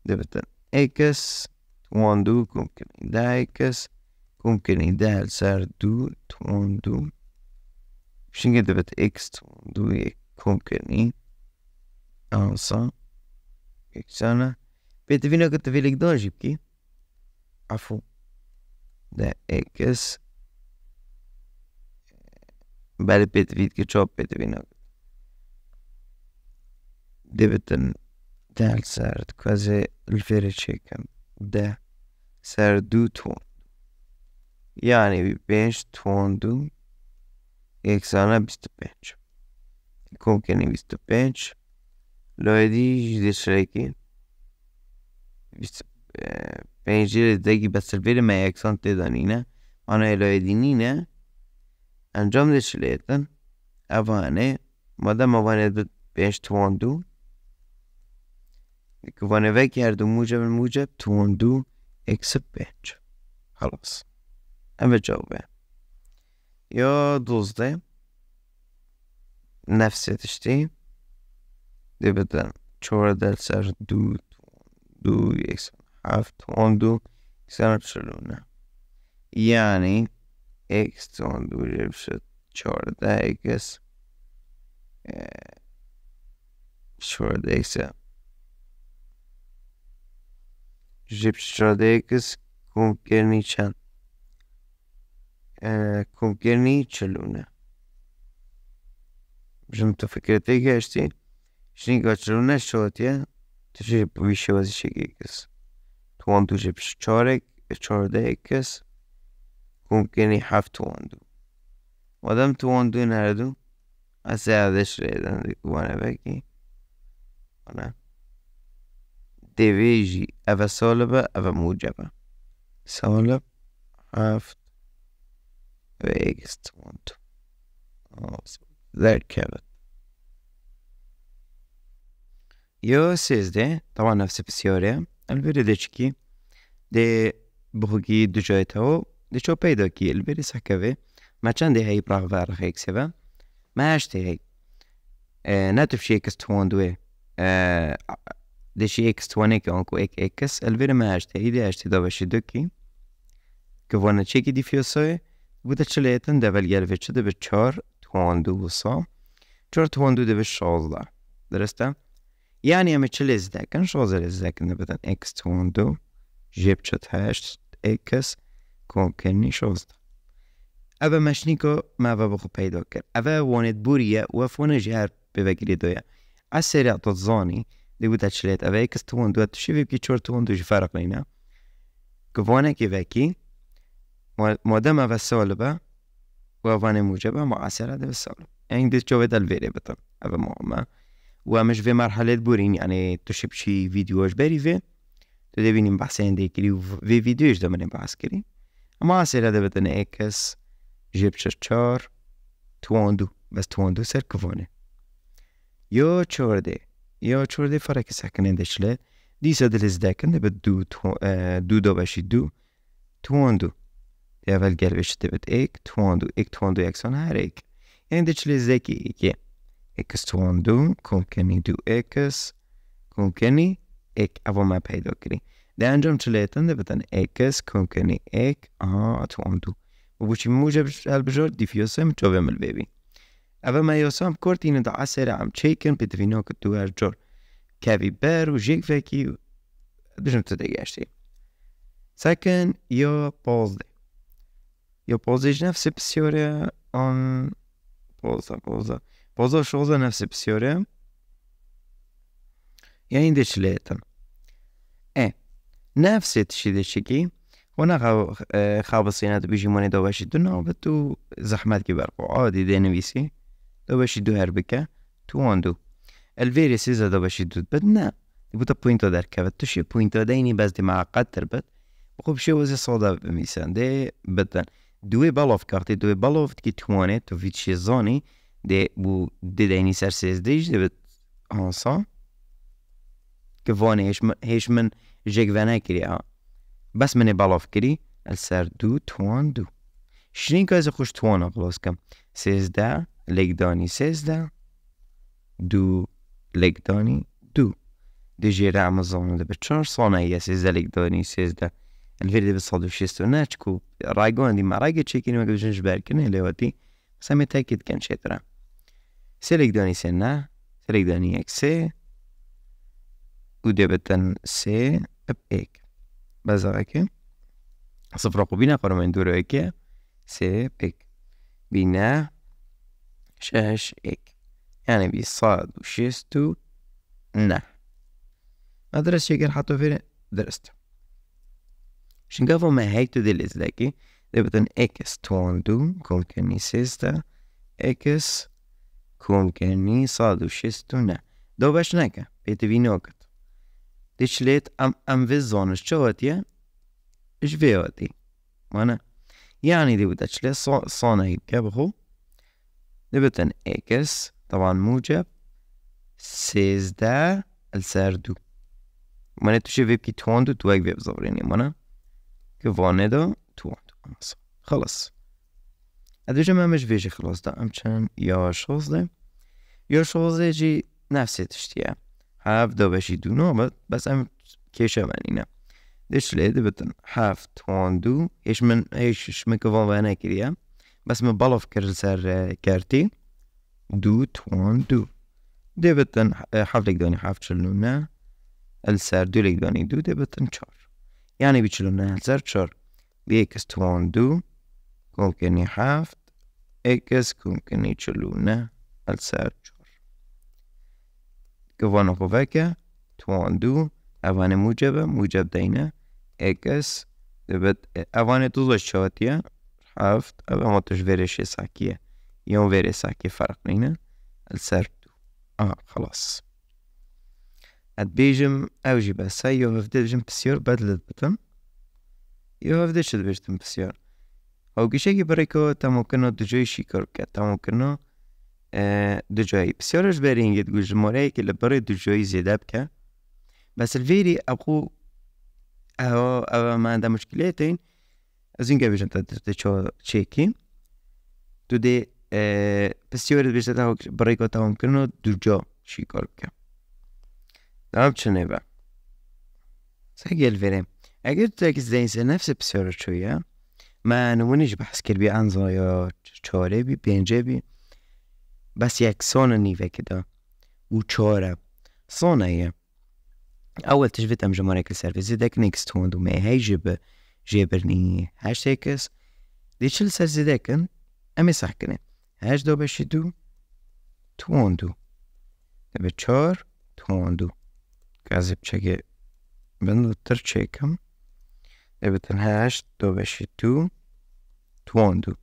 دی بتن اکس توان دو ممکن ده اکس ممکن ده سر دو توان دو شنگه دی بت اکس توان دو یک ممکن انسان اكسانا بيت فينا كنت في لك جيبكي عفو ده اكس بعد بيت فيت كتشوب بيت فينا دبتن دال سارت كوازي الفيري تشيكم ده سار دو تون يعني بيش تون دو اكسانا بيست بينش ممكن بيست بينش لو دي جديد شريكي بيست بينجي دقي بس الفيلم ما يكسون تدانينا أنا لو دينينا انجام دشليتن اوانه مادم اوانه وك هر دو موجب الموجب تواندو اكس بينج خلاص اما جاوبه يا دوزده نفس تشتي دي بدن چهار دل سر دو دو یک هفت تواندو سر چلونه یعنی x تواندو جب شد چهارده x چهارده x جب چهارده x کنکرنی چند کنکرنی چلونه بجم تو فكرتي گشتی شنی گاچلونه شوتیه تشي بویشه وزی شگی کس توان تو جب چهارک چهارده کس ممكن هفت تواندو مادام تواندو نردو از ازش ریدن وانا بکی وانا دیویجی او سالبه او موجبه سالب هفت. و اکس تواندو ذلك كابت يو سيزدي طبعا نفس السيوريا الفيديو ديشكي دي بخوكي دو جايتاو دي شو پیدا کی؟ البری سکوه. ما چند هی براغ ورخ ایک سبا ما هشتی هی. نتف شي اكس توان دوه دي شي اكس توان اك انكو اك اكس البری ما هشتی هی دي هشتی دا بشي دوکی كوانا تشيكي دي فيوسوي بودا تشليتن دبل گلوه ده به چار توان دو وصا چار توان دو ده به شازده درسته؟ يعني اما چل ازدكن شازده ازدكن بدن اكس توان دو جيب چت هشت اكس كونكني شوزد أبا مشنيكو ما بخو پیدا کرد أبا وانت بوريا وفوانا جهر بوگیری دویا از سری تظانی دی بود تشلیت أبا ایکس توان دو تشوفي بكي چور توان دو فرق لينا كوانا كي وكي مادام أبا سالبة وفوانا موجبة معاصرة ده بالسالب يعني دي جوه الفيري بطن أبا مهمة ومش في مرحلة بورين يعني تشوف شي فيديوش بري في تدبيني بحثين دي كري وفي فيديوش ده من بحث كري اما اسئله ده بدن اکس جيب چار تواندو بس تواندو سر كفونه يو چورده يو چورده فرق سكنه دشله بدو تو دو دو باشي دو تواندو ده اول قلبش ده بد اك تواندو اك تواندو اكسان هر اك يعني دشله اكي اكس تواندو كمكني دو اكس كمكني اك اول ما پیدا کری ده انجام چلیتن ده بتن اکس کنکنی اک آها اتوام و بوشی موجب البجار دیفیوسم جوابم البيبي اما ما يوسام كورتين دا عسر عم تشيكن بدفينو كتو ارجور كافي بار وجيك فاكي دجم تدقاشتي سكن يو بوزدي يو بوزديش نفس بسيوريا on بوزا بوزا بوزا شوزا نفس بسيوريا يعني دي شليتن نفس الشيء ذا الشيء هنا خاو خاو الصينات بيجي موني دو باش دو بتو زحمات كبار عادي دي نفيسي dove ci do erbica tu ondu el veri sisa dove ci do but na bu ta punto der ka tu ci punto de ni bas de ma qatar but bu khub shi wazi soda misan de but دوی بالوف کارتی دوی بالوف کی توانه تو ویچی زانی ده بو ده ده اینی سر سیزدیش ده بود آنسا که وانه هیش من جگ ونه کری آن بس منی بالوف کری السر دو توان دو شنین که از خوش توانه خلاص کم سیزده ليك داني سيزدا دو. ليك داني دو دي جي رعم الظن ده بتشار صانا هي سيزدا ليك داني سيزدا الفيديو بالصدف شيستو ناتشكو رايقون دي ما رايقة تشيكين ما قبجنش بالكن اللي واتي بس هم متأكد كان شترا سيليك داني سنة سيليك داني اكسي ودبتن سي بإيك شاش إيك يعني بيصاد وشيستو. نه ما درست شي كان حطو فين درست. شنقافو ما هيتو دي الإزلاكي دي بطن إكس توندو كون كني سيستا. إكس كون كني صاد وشيستو. نا. دو باش نكا بيت بي نوكت. دي شليت أم, أم في الزونش شواتيا إش فيواتي وأنا. يعني دي بدأت شليت صانا هيبكا بخو دي بتن اكس طبعا موجب سيزدا السردو وانا تشي في بكي توندو تواك في بزوريني وانا كفاندو توندو خلص ادوجه ما مش فيجي خلاص. ده امشان يا شوزده يا شوزده جي نفسي تشتيه هاف دو بشي دو نوبت بس ام كيشا مانينا ديش ليد بتن هاف توان دو. ايش من ايش شمكفون وانا كريا بس من med balloffkurser صار كارتي دو توان آه، دو. دي ديبتن حفلك دوني حافت شلونا السر دولك دوني دو دي ديبتن چار. يعني بي بيشلونا السر چار. بيكس توان دو. كونكني حافت إكس كونكني شلونا السر چار. كوانا قوفاكا توان دو. اوان موجبة موجب دينا إكس دبت اوان آه، دوزش شواتية. عرفت؟ vamos ver esse aqui iam ver esse aqui فرق بينه السرد. آه خلاص. أد بيجم اوجب سي يو هاف ديجم بسيور بدل البتم يو هاف ديش البيجم بسيور. أو گیشه که برای که تا ممکنه دو جای شکار کرد تا ممکنه آه، دو جای بسیارش برای اینگه دو جماره که لبرای دو جای زیده بکن بس الفيري أقو أو أو ما عنده مشكلتين. Zynga vision të të qo qeki, të di pësjore të vishë të hokë bërëjko të hokë kërënë, dy gjo shikor kjo. Të hapë që neve. Sa gjelë verim. E gjelë të ekës dhejnë se nefse pësjore qëja, ما نونيش بحس كلبي أنظر يا شاربي بينجبي بس يك صانة نيفة كده وشارة صانة أول تجفت أم جمارك السيرفيس دك نيكست هوند وما هيجب جب جابرني هاشتاكس دي شل سر زداكن أمي سحكني هاش دو بشي دو تواندو دبي چار تواندو كازي بچگه بندو تر چيكم دبي تن هاش دو بشي دو تواندو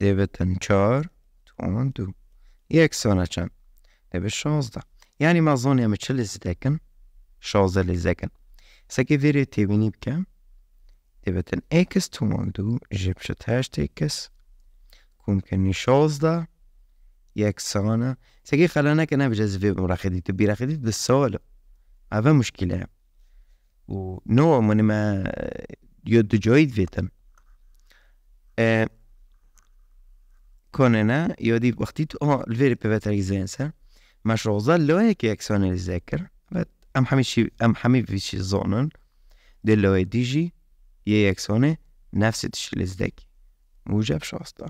دبي تن چار تواندو يك سونا چن دبي شازده يعني ما ظني أمي چل زداكن شازده يبقى إكس تو موضوع جبشت هاشتيكس كون كني شوزدا jak سانا ساقي خلانا كنا بجاز في براخدي تبي راخدي بالسولو هذا مشكلة ونوع من ما يد جويد فيتن آه كوننا يودي وقتي تو الفيري بيفاتري زينسا مش روزا لو هيك يكسون الذكر ام حمي شي ام حمي في شي دي لو یکسانه نفس تشی لزدکی موجب شاستا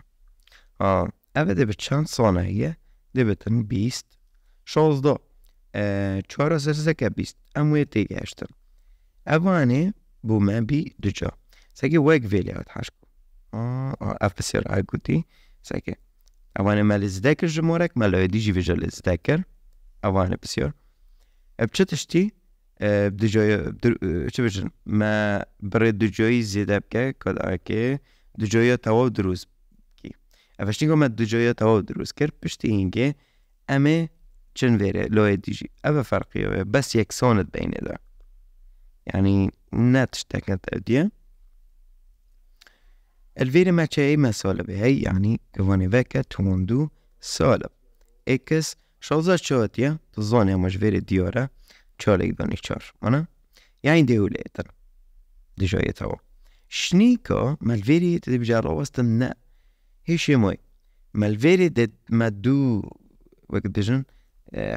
آه اوه ده به چند سانه هیه ده بتن بیست شازده چهار سرزکه بیست اموی تیگه هشتن اوانه بو من بی دو جا سکه ویک ویلی هات حشکو آه آه اف بسیار های گوتی سکه اوانه مال بدجای چه بچن ما برای دجایی زیاده بکه کد آکه دجایی توا دروز کی افشتی که ما دجایی توا دروز کرد پشتی اینگه امه چن ویره لوی دیجی اوه فرقیه بس یک سانت بینه ده يعني ناتش تاكنت أودية الفيري ما تشاي ما سولب هي يعني كواني فاكا توندو سولب إكس شوزا شوتيا تظن čorigdo niqor, mana? Ja ndjehu letër. Dëgjoj e to. Shniko malveri të të bëgjarrovës të në hishimoj. Malveri dhe me du وقت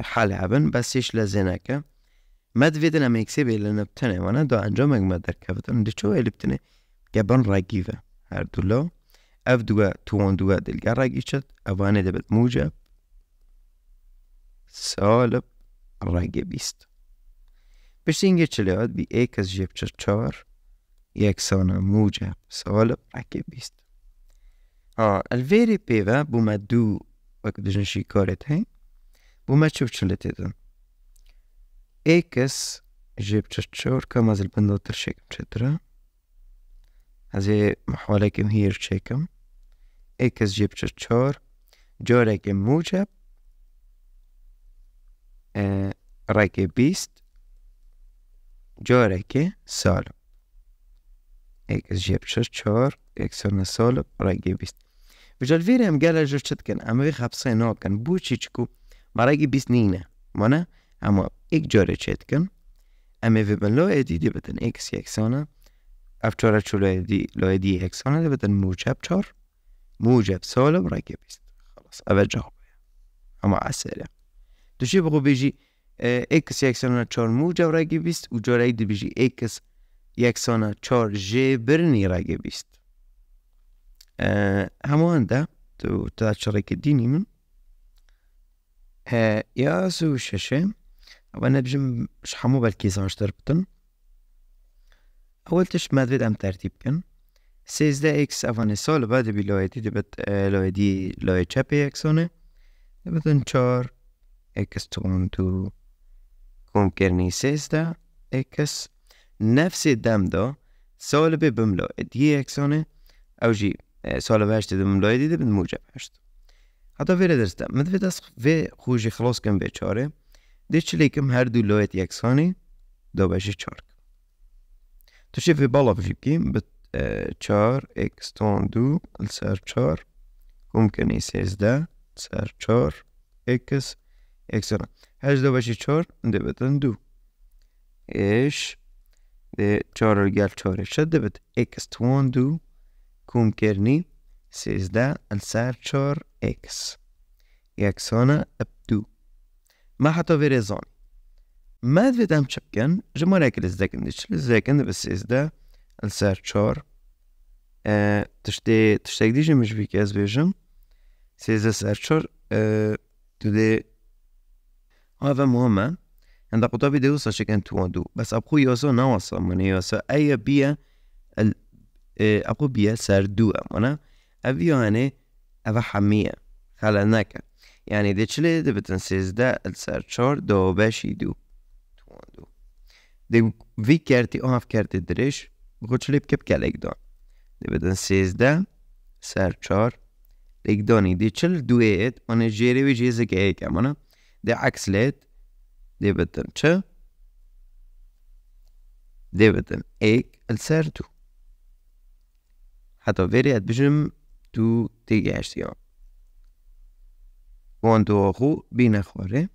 حال هبن بس يش که مد فيدنا ميكسيبي لنا بتنه وأنا دو انجامك مدر كفتن دی چو ایلی بتنه گبن را گیوه هر دولا. اف دوه توان دوا دلقا راجيشت اوانه دبت موجب. سالب راجي بيست Presingećele odbi ekaz žepčar čovar, jeksona muđa solo, ake bist. A, al veri peva buma du, ako dužen šikoret, hej, buma čupčele tedon. Ekaz žepčar čovar, kama zel bandotar šekem četra, هذه محولكم هير شيكم إكس جبت الشور جورك موجب آه رايك بيست بچە چۆر جۆرێکی موجە ڕێکی بیست. جۆرێکی ساڵم ئێکس ژێ بچە چۆر یەکسەرە ساڵم ڕێگی بیست بژەلڤێرە ئەم گەلە ژە چتکەن ئەمەوەی خەپسای ناکەن بچی چکو مەڕێگی بیست نینە مانە ئەمە ئێک جۆرە چێتکن ئەمێ بن لۆ ئێدی دەبتن ئکس یەکسانە ئەف چۆرە چولایدی لۆیدی یەکسانە دەبتن موجب چۆر موجب ساڵە ڕێگە بیست. ئەوە جاوب ئەمە ئاسێرە دوشی بۆ بێژی ئکس یەکسانە چۆر موجە ڕێگی بیست و جۆرەی دەبیژی ئکس یەکسانە چۆر ژێ برنی ڕێگە بیست هەموواندا تو تا چڕێکی دینی من یاس و شەشێ ئەوە نەبژم هەموو بەلکی زاشتر بتن. ئەوە تش مەدوێت ئەم تەرتیب بکەن سێزدە ئکس ئەوانێ ساڵ با دەبی لایەتی دەبێت لایدی لای چەپی یەکسۆنێ دەبێتن چار ئکس تۆن و konkurrensista ekas نفس دم دا سال به بملا دیه اکسانه او جی سال به هشت دملا دیده بند موجب هشت حتی ویره درستم من دوید از وی خوشی خلاص کن به چاره دی چلیکم هر دو لایت یکسانه دو بشه چار تو شیف فی بالا بفیبکیم به چار اکستان دو سر چار ممکنه سیزده سر چار اکس اکسانه 8 دو بشه 4 ده بدن دو. اش. ده رو گل 4 شد. بت x دو. کم كوم سیزده. 13 السعر 4 اکس. یکسانه اب دو. ما حطوا ویره زان ما دفتم شبكن که كل الزاكندش الزاكند بس 13 السعر 4 تشتي تشتاك ديجي مجبی که از بیشم. سیزده سر 4 تو ده however moma, and the Qutabi they also check to do. بس أبخو يوسو نواصا من يوسو أي بيا ال أبخو بيا سر دوا منا أبي يعني أبا حمية خلناك يعني ديتشلي دبتنسيز دا السر شور دو باشي دو تواندو دي في كارتي أوف كارتي دريش بخوتشلي بكب كاليك دون دبتنسيز دا سر شور ليك دوني ديتشل دويت وأنا جيري ويجيزك هيك منا دي عكس ليت دي بدن تش دي بدن إيك السيرتو. حتى فيري ادبجم تو تيجي اشتيا وان تو أخو بين خواري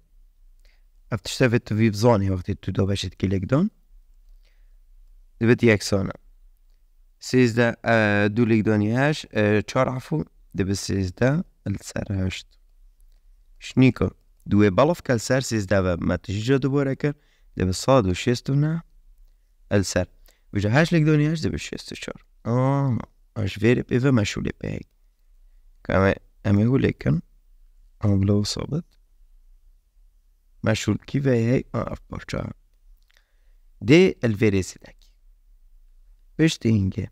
افتشتفت في بزاني وقت تو دو باشت كيلك دون. دبت يكسانا سيزدا أه دو ليك دوني هاش تشار آه، عفو. دبت سيزدا السر هاشت شنيكو. دوی بلف کل سر سيزدا و ما تجيجا دوباره کر دبت صاد و شستونا السر وجا هاش ليك دوني هاش دبت شست چار آه اش veri بيفا مشغولة بهيك كما أمه لكن أملو صابت مشغول كيف هي أعرف برشا دي الفيريسي داكي باش تينجي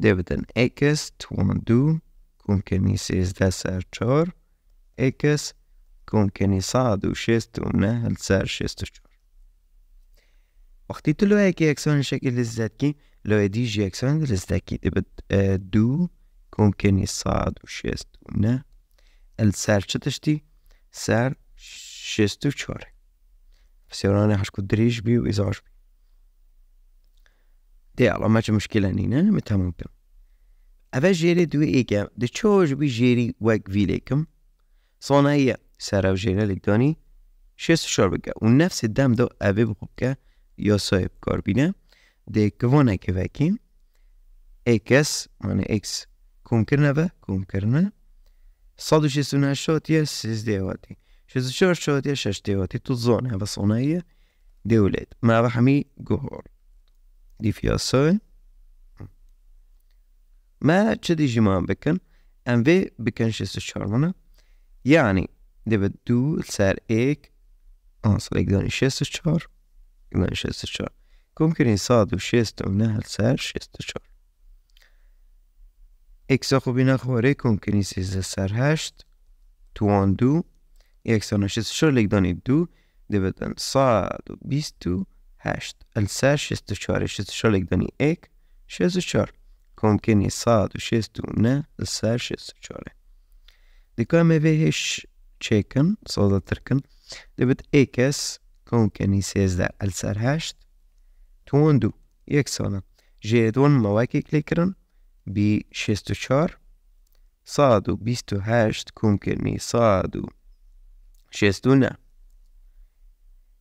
دبتن اكس توان دو ممكن يسيز دا سار چار اكس ممكن يصعد وشيست ونهل سار شيست چار وقتی تو لو اکی اکسان شکل لزدکی لو ديجي اكسون لزدكي تبت دو ممكن يصعد وشيست ونه السار شتشتي سار شيستو چهاره فسيراني هشكو دريش بي وإزاش بي دي على ما مشكلة نينا متى ممكن أفا جيري دوي إيكا دي تشوج بي جيري وك فيليكم صنايا سراوژینالك داني شيس شار اون ونفس الدم دو أبي بخبكا يا صاحب ده دي که كفاكي اكس يعني اكس کم کرنه با کم کرنه صاد و شيسون هشتات سیز دیواتی. ديواتي و شار شات یه شش ديواتي تزون و صناية دولت ما با همی دي في الصاي ما چه دیجی ما بکن؟ ام وی بکن شیست چارمانه یعنی 92 سر یک آنسل 164 164 گم کنین 169 سر 64 اکسا خوبی نخواره گم کنین 13 سر هشت تو آن دو 164 لگدانی دو دبتن 128 السر 64 64 لگدانی یک 64 گم کنین 169 السر 64 دیگه همه بهش chicken so the chicken دبت ekes konken he says that alsar hasht tuundu yeksona jedon mawaki klikran bi shestu char صادو بيستو هاشت كومكني صادو شيستونا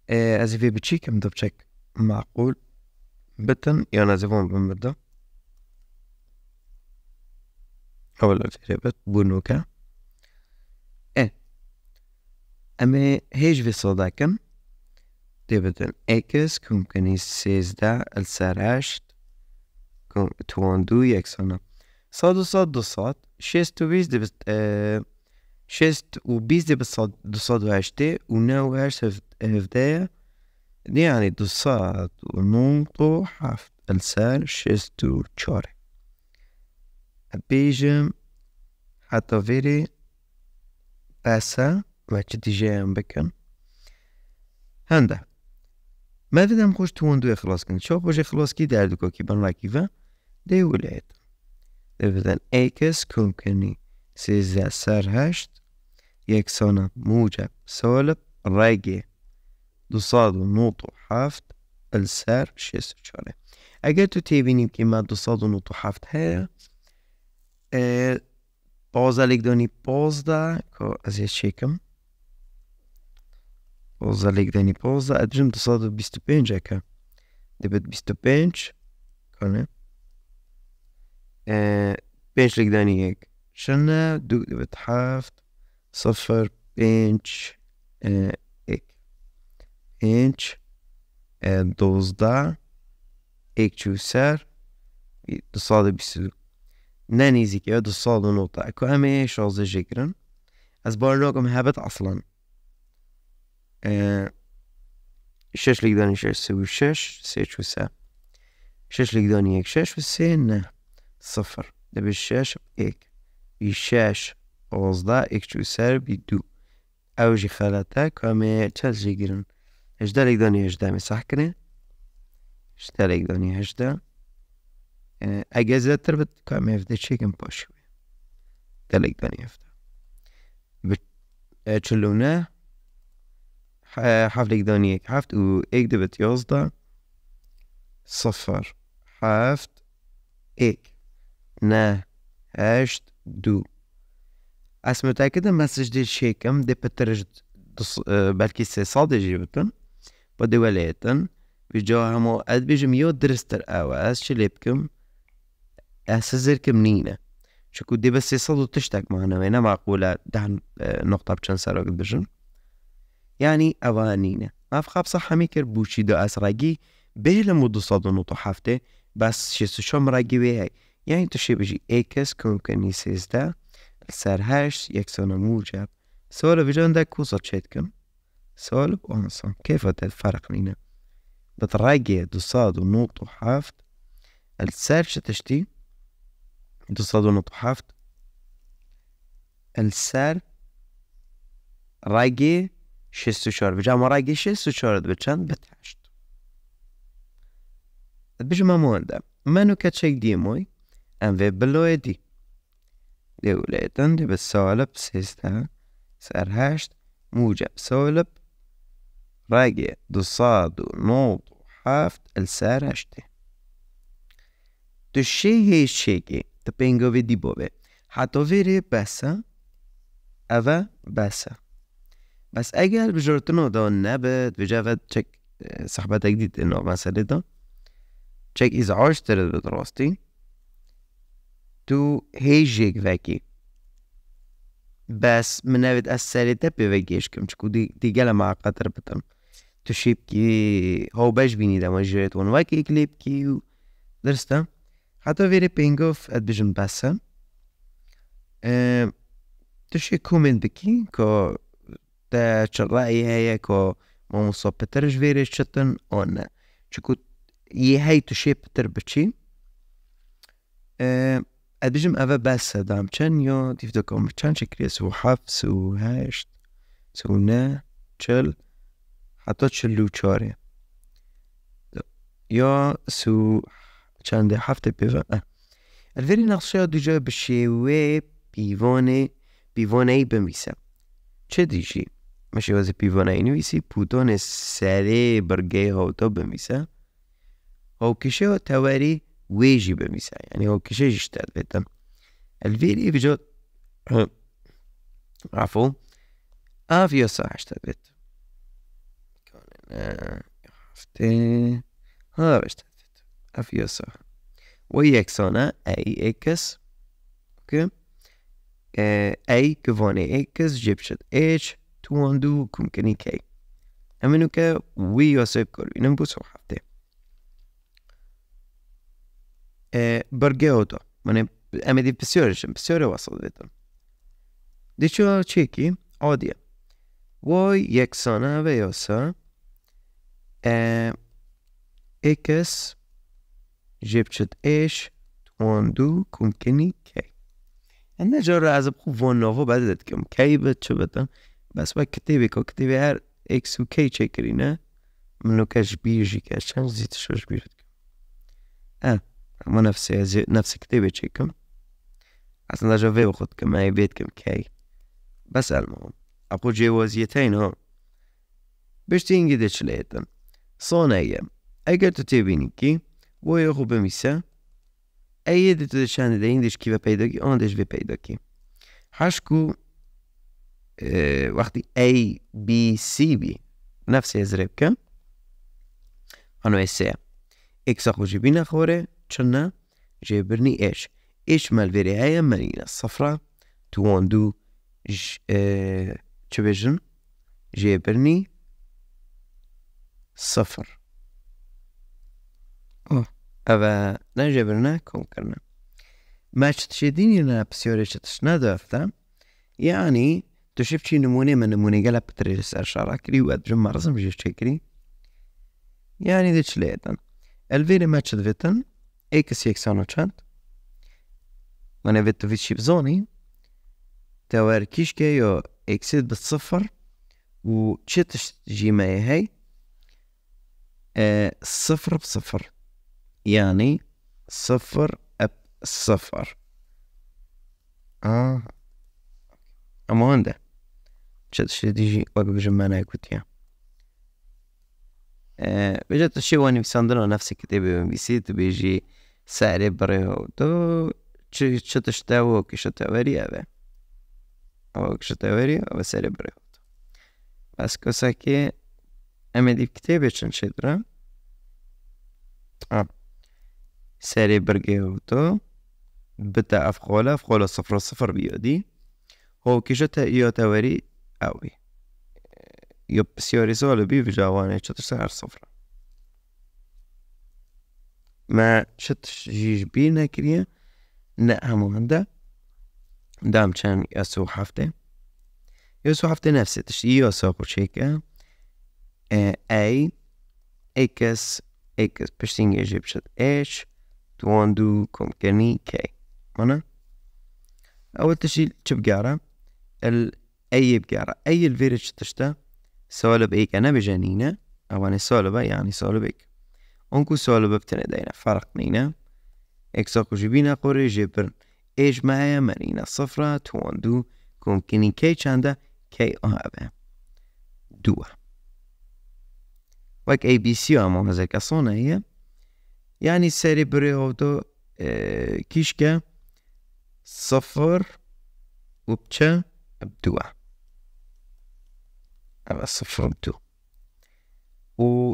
از في بتشيك مدو بتشيك معقول بتن يانا زفون بمبدا أولا في ربط بونوكا Ами, هيج висел дакъм, تبدل إكس كم كان سيزدا السراشت كم تواندو يكسونا. صاد صاد دو صاد. شست و بيز دبت آه شست و بيز دبت صاد دو صاد و هشتي و ناو هشت هفدايا دي. يعني دو صاد و نونطو حفت. السار شست و تشاري. بيجم حتى فيري بسا macie becken. Handa. مادام خوش توان دوی خلاص کن چا خوش خلاص کی در دکا کی بان وکی و دی ولایت دویدن ایکس کم کنی سیزده سر هشت یکسانه موجب سالب رگه دو صاد و نوت و هفت السر شست و چاره اگر تو تیبینیم که ما دو صاد و نوت و هفت هیا آه، بازه لگدانی بازده که از بازه لگدانی بازده ادرم دو صاد و بیست و پنج اکه دبت بیست و پنج کنه بنش لقداني هيك شنا دو بتحافظ صفر بنش هيك بنش دوزده هيك چوسر دو ساده بیستو نه نيزيك يا دو ساده نقطة اكو همه شازه جگرن از بارناكم هبت اصلا آه، الشاش اللي قدرني شاش نسوي الشاش سيت وسا. الشاش اللي قدرني هيك شاش والسين صفر. دابا الشاش إيك الشاش وزدا إيك شو سالب يدو أو جي خلطة كامي تشال جي قرن هجدا اللي قدرني هجدا مسح كرين هجدا اللي قدرني هجدا. آه، أجازة تربط كامي هفدا تشيكن بوشوي دا اللي قدرني هفدا. حفت لك داني هيك حفت و إيك دبت يوزدا صفر حفت إيك نه هشت دو. از متأكدم مسج دي شيكم دي بترج بلكي سي صادي جيبتن بدي وليتن بيجو همو اد بيجم يو درستر او از شليبكم اسزركم نينا شكو دي بس صدو تشتك معنا وينا معقولة دهن نقطة بچن سراغ بجن يعني أوانينا ما في خاب صحة ميكر بوشي دو أس راجي بهل مدو صدو نوتو حفته بس شسو شم راجي بيهي يعني تشي بجي ايكس كون كني سيزدا السر هاش يكسونا موجب سوالو بجان دا كوزا تشيتكم سوالو بوانسان كيف هتت فرق لنا بت راجي دو صدو نوتو حفت السر شتشتي دو صدو نوتو حفت السر راجي 64 بچه اما اگه 64 بچند؟ به تشت بچه ما مونده. منو كتشيك دیموی ام وی في بلويدي دي وليتن به سالب سیسته. سر هشت موجب سالب راجع دو ساد و صاد و وحافت السر هشته دو شي هي دو پینگوی دی ديبوبي حتا ویره بسه اوه بسه. بس اگر بجورتنودان نبت بجافت تشيك آه، صحبت جديد انه ما دا تشيك از عاش ترد به تو هيجيك وکی بس من نبت از سریتا كم تشكو دي, دي دیگه مع قطر بتم تو شیب کی هاو بش بینی دا مجرد ون وکی کلیب کی درستا حتى فيري بينغوف اد بجن بسه. آه، تشي كومنت بكي كو تا رأي هي كو مو مصاب بترج فيري شتن اون چكو ي هاي تشي بتر بچي اه ادبجم اوه بس دام چن یا دیف دکم چن شکلی سو هفت سو هشت سو نه چل حتی چلو چاره یا سو چند هفته پیوان الفيري نقصه دیجا بشيوه بيوانه بيوانه ای بمیسه چه دیجی؟ Mas yo pivo na inwisi putones sare برگه هاوتا بمیسه هاوكيشة تواري ويجي بميسا. يعني هاوكيشة جشتاد بيتا. الفيري بجو عفو. آفيا ساعة اشتاد بيتا كان هفتي ها بشتاد بيتا آفيا ساعة ويكسانا أي إكس. أوكي. أي كفاني إكس. جيبشت اتش تواندو كمكني كي امنو كا ويا سيب كل نمبوس حفتي برگه من امدی بسیارشم بسیار وصل دیدم دیچو چیکی عادیه. وای یکسانه و یاسا اکس جبچت اش تواندو کمکنی کی؟ انا جارة از بخو وان نوفو بعد کم کی بد چه بدم؟ بس با که اکس و کی چکری نه؟ منو کش بیجی کش چند زیتشوش بیرد اه ما نفس نفس كتابة شيكم أصلا جافي وخد كما بيتكم كي بس المهم أقول جوازيتين هو باش تنجدش ليتن صونية أجر تتبينيكي ويخو بميسا أي دي تدشان دي إندش كيفا بيدوكي أندش في بيدوكي حشكو اه آه، وقتی A, B, C B. نفس ازرب کن آنو سه إكس أخو جيبين اخوري تشنا جيبرني إيش؟ إيش مال فيري هاي مرينا صفرا تواندو ج آه تشبجن جيبرني صفر. أوه. اوه نا جبرنا كون كرنا؟ ما تشتشديني نا بسيوري تشتشنا دافتا يعني تو شفت شي نموني من نموني قالها باتريس ارشارا كري واد جمع رسم جيش تكري يعني ذيش ليتن الفيري ماتش ذيتن إكس يكس أنا تشانت وأنا فيتو في شي بزوني تاور كيش كيو اكسيد بالصفر و تشتش جي ما هي صفر بصفر يعني صفر اب صفر آه امونده تشتش ديجي وقت بجمعنا يكوتيا اه بجد الشيء واني بساندنا نفس الكتابة بيسيت بيجي cerebry to czy, czy też teło, jakieś teorie, او teorie, او cerebry بس كوساكي اما دي كتابة شنشدرا اه ساري برگيوتو بتا افخولا افخولا صفر صفر بيودي هو كيشتا ايو تاوري قوي jo psjorizoli bi widziała سعر صفرة ما شطش جيج بينا كريا نقها مهندة دام كان يسو حفتة. يسو حفتة نفسه تشتي يسو بوشيكا آه، أي إكس إكس بشتين يجيب شت اش توان تواندو كومكاني كي. مانا؟ أول تشيل تشبقارة ال أي بقارا أي الفيرج تشتا سولب إيك. أنا بجانينا أو أنا سولبا يعني سولبك اونكو سوالو ببتنه دينا فرق نينا اكساكو جبينا قوري جبرن. إيش معايا مرينا صفرة تواندو كمكني كي چاندا كي أهابة. دوا وك اي بي سي هزاك صونا هي. يعني سري بري هودو آه كيشكا صفر وبتشا بدوا صفر و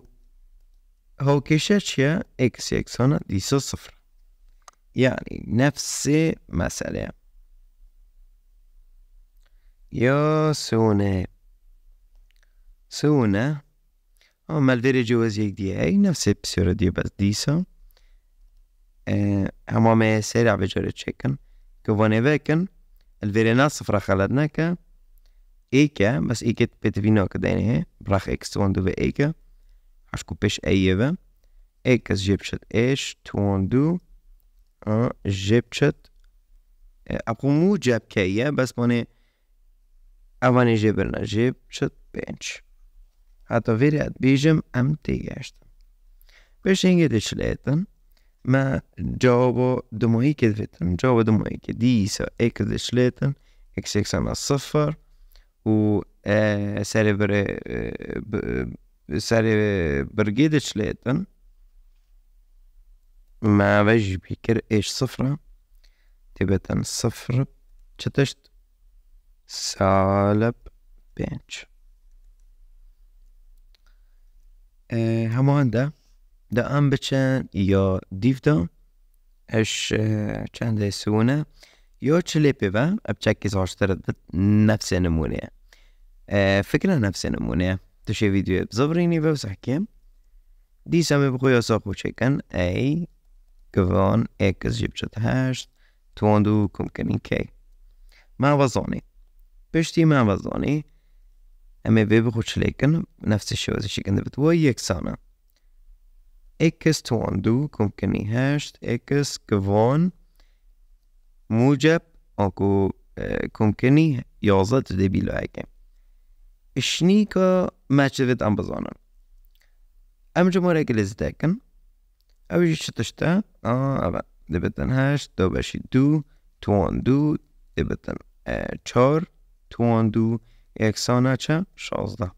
هو كيشاتشيا إكس إكس هنا ليس صفر. يعني نفس مسألة. يا سونة. سونة. هما الفيري جوازيك دي إي نفس بسيرة دي بس ديسا آه، هما ما سريع تشيكن، شكن كوفاني الفيري ناس صفرة خلدناك بتفينو كديني هي براخ إكس توان دو في إيكا عشكو بيش أيوة إكس جيبشت إيش توان دو اه جيبشت أبو مو جاب كيا بس ماني أواني جبرنا جيبشت بنش حتى فيري أد بيجم أم تيجاشتن باش هنگه دشليتن ما جاوبو دموهي كدفتن جاوبو دموهي كديسا إيك دشليتن إكس إكس أنا صفر و آه ساري بر آه ساري برقيد شليتن ما وجه بيكر إيش صفرة تبتن صفر چتشت سالب آه همان ده ده ام بچن یا دیو ده اش آه چند سونه یا چلی پیوه اب چکی زاشتر نفس نمونه فكرة نفس نمونه تشي فيديو بزبريني بوسحكي دي سامي بخويا ساقو چكن اي كفان اكس جبشت هشت تواندو كمكنين كي ما وزاني بشتي ما وزاني اما في بخو چليكن نفس زي شكن دبت ويكسانا اكس تواندو كمكني هشت اكس كفان موجب آن کو کمک نیه یازاد ده بیله ای که اش ام بازانن. ام چه مراکله زدکن؟ اولی چطور شد؟ آه ابا دبتن هشت دو بشی دو توان دو دبتن چار توان دو یکسانه چه شازده.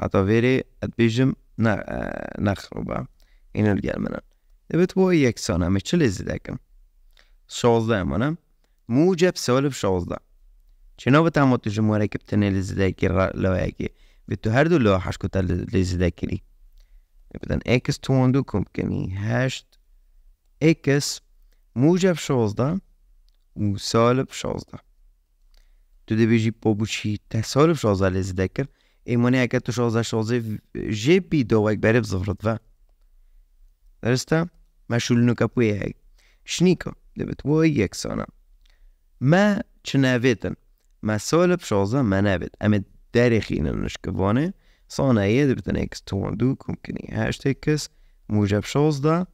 حتی ویری اد بیم ن نخربا اینو گلمنن. دبتو ای یکسانه می چه لزدکن؟ 16 منم موجب سالب 16 چناب که بتنه تنه لزدکی لواکی به تو هر دو لواحش کتا لزدکی بدن اکس تواندو کم کنی هشت اکس موجب 16 و سالب 16 تو ده بیجی بابوچی تا سالب 16 لزده کرد ایمانی اگر تو 16 16 جی بی دو اک بریب زفرد و درسته مشول نکپوی شنی که دبت وای یک سانه ما چناویتن ما سالب شازده ما نوید اما دارخين نشكفانه صانعية دبتن اكس تواندو كمكني هاشت اكس موجب شازده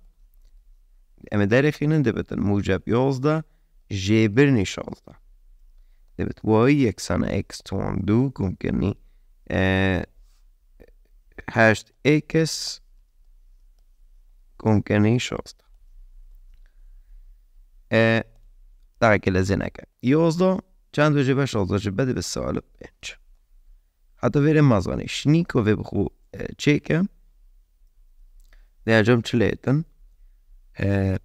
اما دارخين دبتن موجب يازده جيبرني شازده دبت واي يكسان اكس تواندو كمكني اه هاشت اكس كمكني شازده اه دارك لزنك يازده چند وجبه شازده جبه دي بالسؤال بنش حتى vere mazane shniko ve bkhu cheke det er jom chileten eh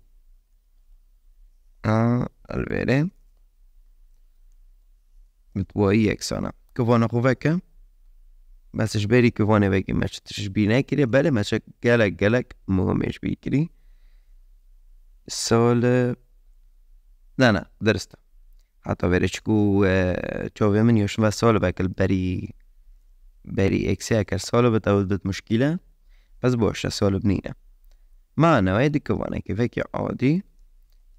a alvere متوائي اكسانا كفانا خوفاكا بس جبالي كفانا باكي ما تشبينا كري بالي ما قالك قالك مهم ايش لا لا درست حتى verečku čově من još vas سؤال باكل بري بري اكساكر سؤال بتعود بت مشكلة بس بوش سؤال بنينة معنا وادي كفانا كيفك عادي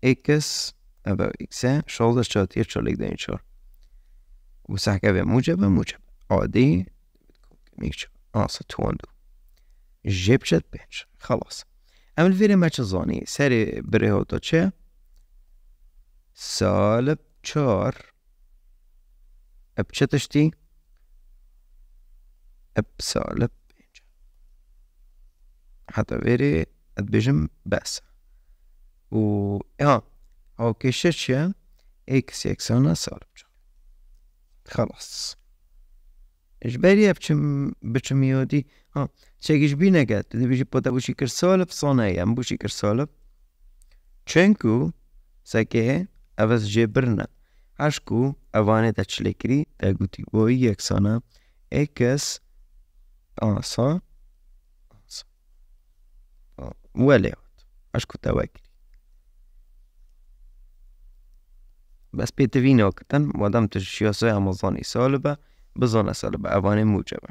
اكس ابا اكسا شغل شاتير شغل دين شغل وسحكة في موجبة موجب عادي ميكش آسا تواندو جيبشت بينش خلاص. أما الفيري ماتش زاني سري بريهو تو چه؟ سالب چار. اب چه داشتی؟ اب سالب. پنج حتی ویری بس. و ها أو کشه چیه؟ اکس أنا سالب چار. خلاص. اجباري أبشم بشم يودي ها چكيش بينا قد دي بيجي بودا بوشي كرسالب صانايا بوشي كر سالب. چنكو ساكيه کر سالب صانعی ام بوشی کر سالب چنکو سکه اوز جبرنا عشکو اوانه تا چلکری تا گوتی بوی یکسانا اكس انصا وليوت اشكو تواكل بس بيتفيني وقتا مادام تشياسي امازوني سالبة بزانه سالبة اواني موجبة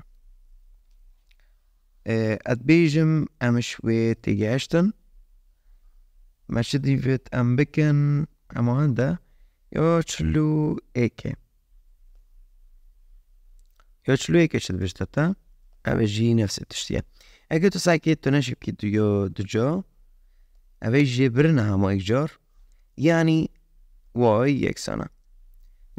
اما هنده يوچلو ايكي يوچلو ايكي شد بجتتا اوجي نفس التشتيه اگه تو سعی تو نشیب که تو یا دو جا اوی برنه همه اجار یعنی واي يكسانه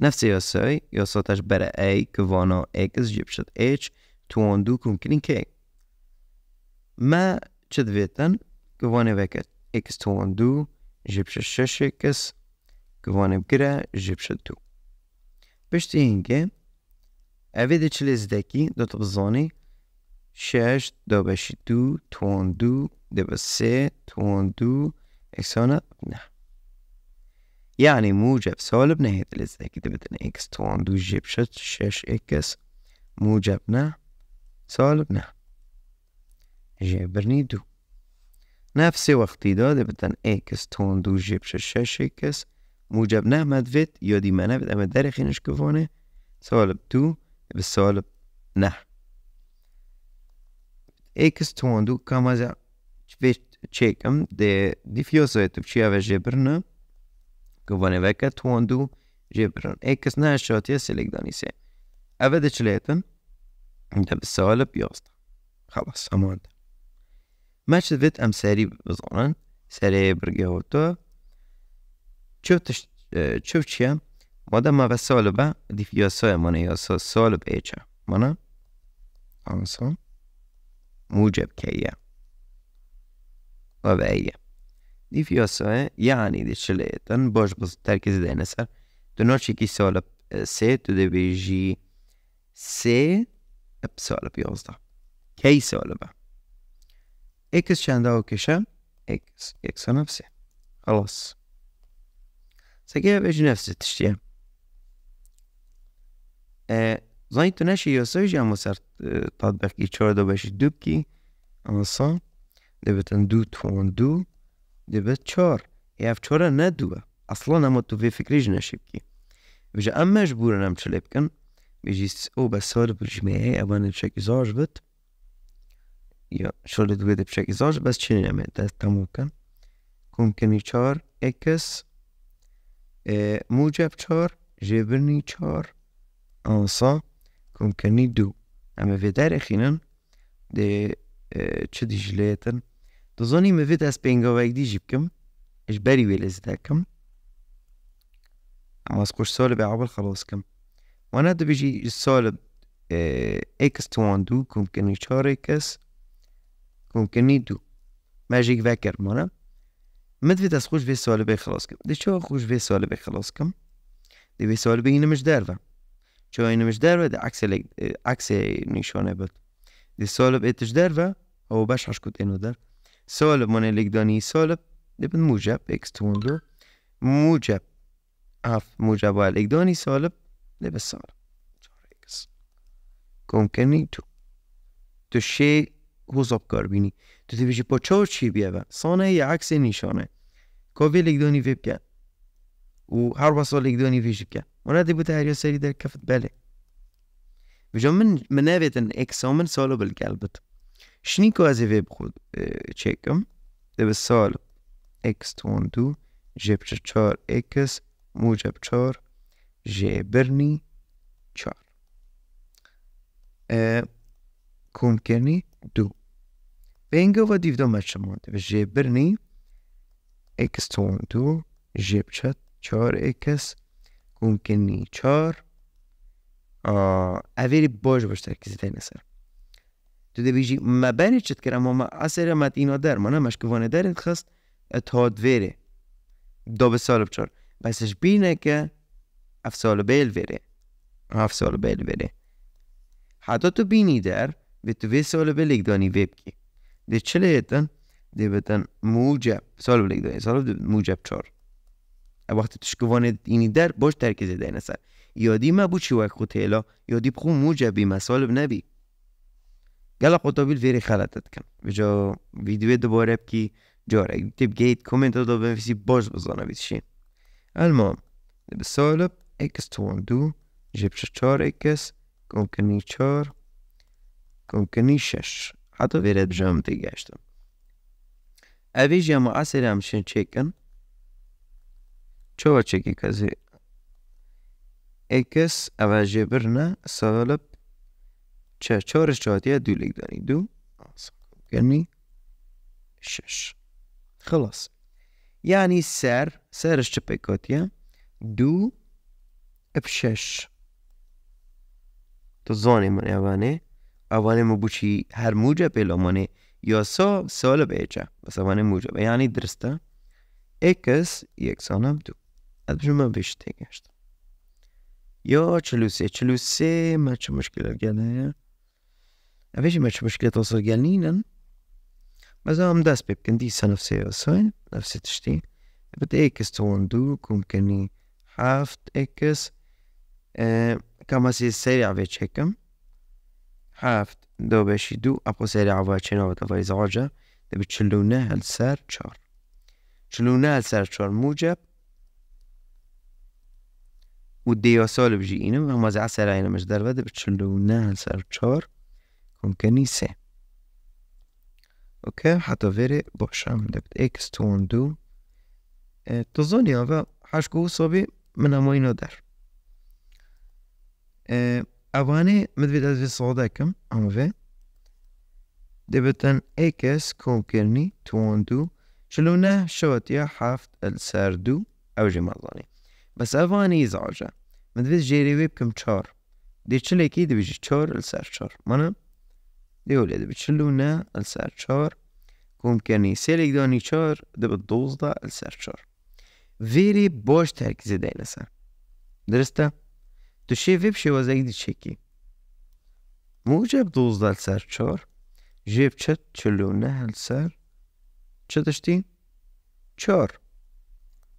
نفس يساي يساتش برا A كوانا X جيبشت H تواندو كمكنين K ما تشدفيتن كوانا وكت X تواندو جيبشت شش X گوانه بگره جیب شد تو پشتی اینکه اوید چلی زدکی دو تا بزانی شش دو بشی دو تون دو دو بسه تون دو اکسانه نه یعنی موجب سالب نه دلی زدکی دو بدن اکس تون دو جیب شد شاش إكس موجب نه سالب نه جبرنی دو نفس وقتی داده بدن اکس تون دو جیب شد شش اکس موجب نحمد فيت یادی منه بد اما داري خینش کفانه سالب تو به سالب نه. ایکس تواندو کم از چفیش چکم دي دیفیوزه تو چی آوه جبرنه كوفاني فاكا تواندو جبران إكس ناش شاتيا سيليك دانيسي افاد تشليتن انت بالسالب يوسط خلاص أمان ماتش فيت ام ساري بزونن ساري هوتو شفت شيا مادام ما بالسوالب دي في يسوي مانا يسو سوالب ايشا مانا انصا موجب كيا وبأيه دي فيها يعني دي شليتن باش بس تركز ده نسر تو نوشي كي سولب سي تو دي بيجي سي بسولب يوزدا كي سولبة اكس شاندا وكشا اكس اكس نفسه خلاص سكيها بيجي نفس التشتيه اه زين تناشي يوسوي جا مصر تطبيق چهار دو بشي دوبكي انصا دبتن دو تون دو دبت چهار ياف چهار ندوه اصلا اما تو في فكريش نشبكي بجا ام مجبور نم چلي بكن بيجي او بس هاد بالجماعي ابان بشكل زاج بت يا شغل دويد بشكل زاج بس چنين نمي ده تموكن ممكن چهار اكس اه موجب چار جبرني چار آنسا كمكني دو. اما في دار خينن دي آه، چه ديجليتن دزاني مفيد از بينگاوك دي جيبكم اش بري ويلز داكم اما از كوش سالب عبل خلاص وأنا دو بيجي السالب إكس آه، توان دو كاني چار إكس كمكني دو. ماجيك فاكر مانا. مد فيت اسخوش في سالب خلاص كم دي شو اخوش في سالب خلاص كم دي في سالب هنا مش دارفه شو هنا مش دارفه ده عكس عكس نيشانه بد دي سالب اتش دارفه هو باش عشكوت انو دار سالب من الإقداني سالب ابن موجب إكس توندو موجب اف موجب والإقداني سالب ابن سالب إكس ممکنی تو تو شی حساب کار بینی چهار چی بیاوه سانه یه عکس نشانه کافی لگدانی ویب که و لگدانی ویب که وانا دي بتاع سري در كفت بالي بجا من منابت اكسامن سالو بالقلبت شنيكو ازي فيب خود تشيكم ده بالسال اكس تون دو جيب چار اكس موجب چار جبرني چار ممکنی دو بینگو و دیو دو مچه مانده و جبرنی اکس تون دو جب چت چار اکس ممکنی چار اویری باش باش ترکیزی تایی سر تو ده بیجی ما بینی چت کرم ما اثر مت اینا در منه مشکوانه در خست اتحاد ویره دو به سال بچار بسش بینه که اف سال بیل ویره اف سال بیل ویره حتی تو بینی در به تو وی سال بیل دانی ویب کی ایتن ده بتن موجب سال بیل دانی سال موجب چار وقتی تشکوانه اینی در باش ترکیزه ده نسر يودي ما بوشي وك خوتيلا يودي بخو موجبي مسالب نبي قال قطبيل فيري خلطت كم بجا فيديو دوباره بكي جاره تب جيت كومنت دو بنفسي باش بزانه بيتشين المهم بسالب اكس توان دو جيب چار اكس كونكني چار كونكني شش حتى فيرد بجام تيجاشتم اویج یا مؤثر همشین چکن چوا چکی کزی اکس اول جبرنا سالب چه چهارش جهاتیه دو لیک دانی دو کنی شش خلاص يعني سر سر الشبكوتيا دو بشش تظاني من اوانه هر موجة بلا منه یا سا سال بیچه اوانه موجب یعنی درسته؟ اکس یکسانم دو. از بجمع بیشتر گشت. یا چلو سه. چلو ما چه مشکل گله اویش ما چه مشکل توصل گلنینن بس هم دست ببكن دي نفس الساين نفس تشتي بت اكس تون دو. كني حافت اكس اه كما سي سريع في هيكم حافت دو بشي دو اپو سريع في چنو تفاي زواجه دبي تشلونه السر چار. تشلونه السر چار موجب. ودي سال بجي اینم هم از عسر اینم مش در بده بتشلونه السر چار. كم كني سه اوكي حتى فيري بوشام دبت اكس تون دو. تظني هذا حشكو صبي من اموينو در. ئەوانەی مدوێت سەڵدەکەم ئەمەێ دەبێتەن ئەیکەس کۆڵکردنی تۆند و چلونە شەوەتیە هەفت ئەل سرد و ئەو ژێمەڵانی بەس ئەوانی زاژە مدوێت ژێرەوێ بکەم چۆر دێچلێکی دەبیژی چۆر چار سەر چۆر منە دێو لێ دەبێت چلونە ئەل چار چۆر کۆمکردنی سێلێک دانی چۆر دەبێت دۆزدا ئەل سەر چار وێری بۆش تەرکزی دای لەسەر درستە؟ Došli مو za دوز دل سر چار çor. چت çet çölüne سر چه داشتی؟ چار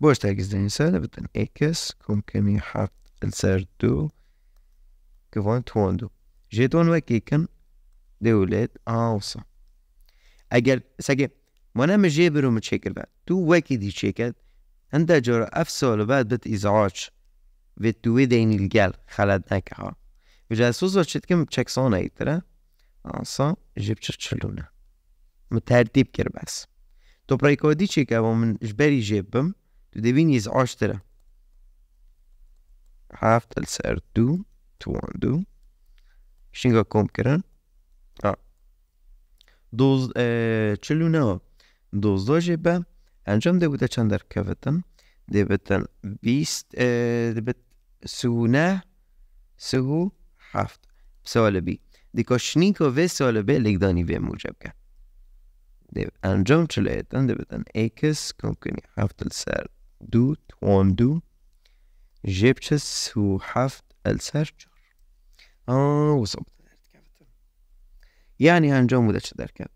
باش تعكس دين اکس کم کمی كان دل سر دو. كفان تواندو جيتون وكيكن دولات عاوصة أجل ساكي وأنا مش رو ومتشكل بعد تو وکی دی شيكات انده جارا أف سال بعد بد إزعاج. و تو دين الجل خلد نكها وجا سوزا چتكم چكسان ايتره آسا جيب چلونه مترتيب كر بس تو برايكودي چيكا ومن جبري جيبم تو دبين يزعاج تره حافت السر دو توان دو شنگا كوم کرن دوز چلونه دوزداجی به انجام ده بوده چند در کفتن ده بتن بیست ده سونه سهو هفت. سالبی دیکاشنیک و سالبه لگدانی به موجب که. دیو انجام چلی ایتن دیو بدن ایکس کم کنی هفت السر دو توان دو. جیب چه سو هفت السر چار آه وصبت یعنی انجام بوده چه در کرد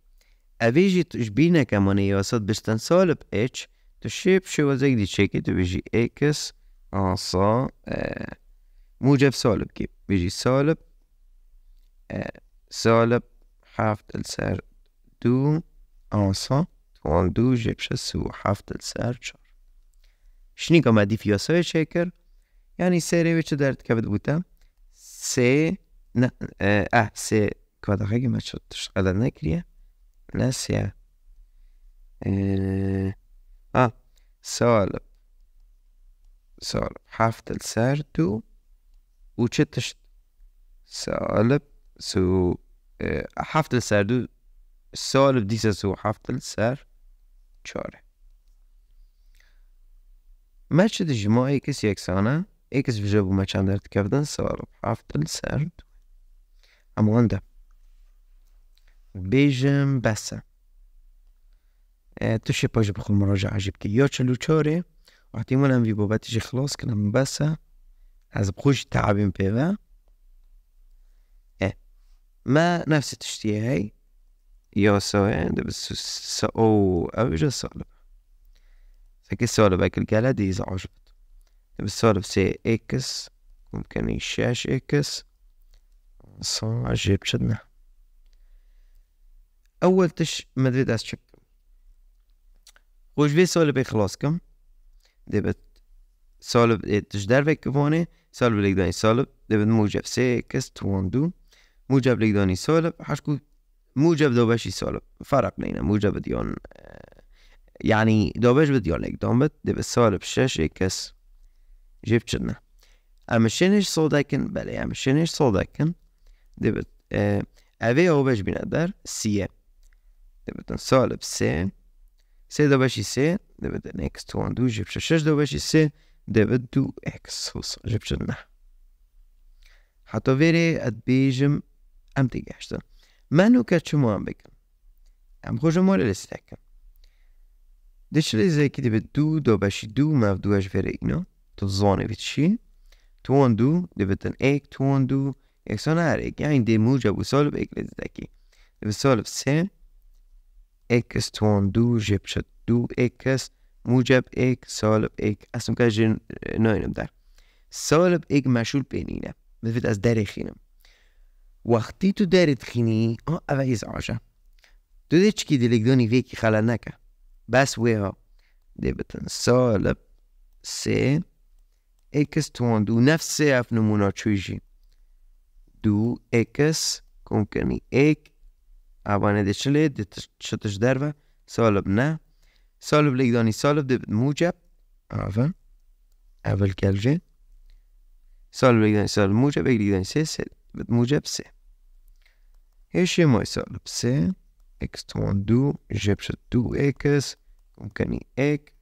اویجی توش تشبینه کمانه یاسد بستن. سالب ایچ تو شیب شو وزگ دی چکی تو بیجی ایکس. آه، اصا آه، مو موجب سولب كيف؟ بيجي سولب. آه، سولب حافت السر دو. أنسا توان دو جبش شسو حافت السر چار شنیکا مدی فیاسای چکر یعنی سری ویچه درد کبد بودم سه نه آه سه كوادر ما شفتش هذا ناكلية ناسية آه سالب سالب حفضل سرتو وشتش تشت سالب سو آه، حفضل سردو سالب دیسه سو حافت السار چاره. مچه دی جما ایکس یکسانه ایکس بجا بو مچان درد کردن سالب حفضل سردو اما انده بيجم بسه آه، تشي بخون مراجع عجیب که. یا چلو چاره؟ Ratimul-am vi bo خلاص کنم krom بس أزبخوش تعبين بيبا إيه ما نفس تشتیه هاي يو سو انده بس سو أوجا سولب سكي سولب أكل گله دیز عجبت بس سولب سي إكس ممكن يشاش إكس عجب عجيب شدنا أول تش مدريد أس خوش بی في سولب إخلاصكم خلاص کم دبت سال تش در وک كفوني سالب لقداني سالب دبت موجب سي اكس توان دو موجب لقداني سالب حشكو موجب دوبشي سالب فرق لينا موجب ديون يعني دوبش بديون لقدام بت دبت سالب شش اكس جبت شدنا اما شنش صودكن بله اما شنش صودكن دبت اوه او بش بینه در سیه دبتن سالب سه سه دو بشی سه دبتن اکس توان دو جبشه شش دو بشی سه دبت دو اکس خلص جبشه نه حتی ویره اد بیجم ام تیگشتن منو که چما هم بکن ام خوش مال لستکن دش که دبت دو دو بشی دو مف دوش ویره اینا تو ویت چی توان دو دبتن اک توان دو اكسون هاريك يعني دي موجب وسالب اك لزدكي بسالب سه توان دو جيب شد دو اكس موجب اك سالب اك اصلا که جن ناینم در. سالب اك مشول بینینه. مثل از در خینم. وقتی تو درت خینی آه اوه ازعاجه تو ده چکی دلگدانی ویکی خلال نکه. بس ویها ده بتن سالب سه اكس توان دو. نفس اف نمونا چویجی. دو اكس كونكني اك عبانه دي شلي دي شتش درفة سالب نه سالب لقداني سالب دي موجب عفا اول كالجي سالب لقداني سالب موجب اك لقداني سي سي موجب سي ايش ماي سالب اكس توان دو شت دو اكس كونكني اك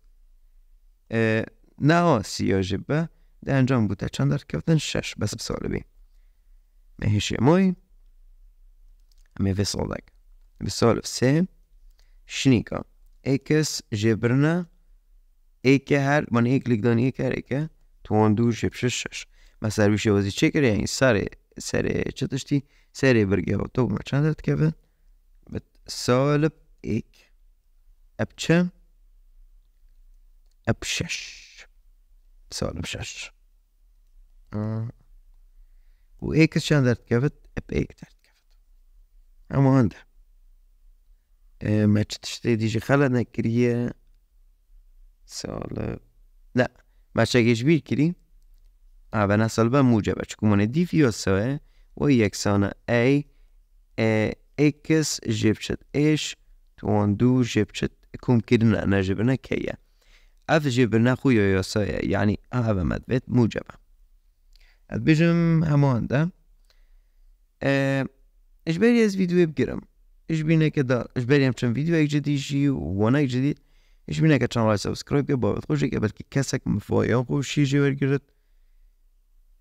اه نه سیا جبه ده انجام بوده چند در کفتن شش بس بسالبی موي أمي في صدق بسولف سي شنيكا اكس جبرنا ایک هر من ایک لگدان ایک هر ایک توان دو جب شش مثلا بیشه وزی چه کرد یعنی سر سر چه داشتی سر برگه و تو چند دارد که بت سالب ایک اب چه اب شش سالب شش آه. واكس شان دارت كفت بايك دارت É uma onda. آه ماتش تشتري خلنا كريا سال لا ماتش كشبير كري. آه، أبنا سلبا موجبة تكون ديفيو سوا ويكسانا أي آه، إكس جبشت إيش؟ تون دو جبشت كم كرنا أنا جبنا كيا. أف جبنا خويا يسوا يعني آه، أبا مدبت موجبة. أدبجم همان ده أه بالي از فيديو بگیرم ايش بینه که دا ايش بالي هم چند فيديو یک جدید شی و وانا یک جدید ايش بینه که چنل سابسکرایب که بابت خوشه که بلکه کسک مفایا خوشی جی برگیرد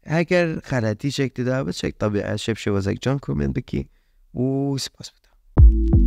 اگر غلطی شکل ده بس شک طبیعه شب شوازک جان کومنت بکی و سپاس بودم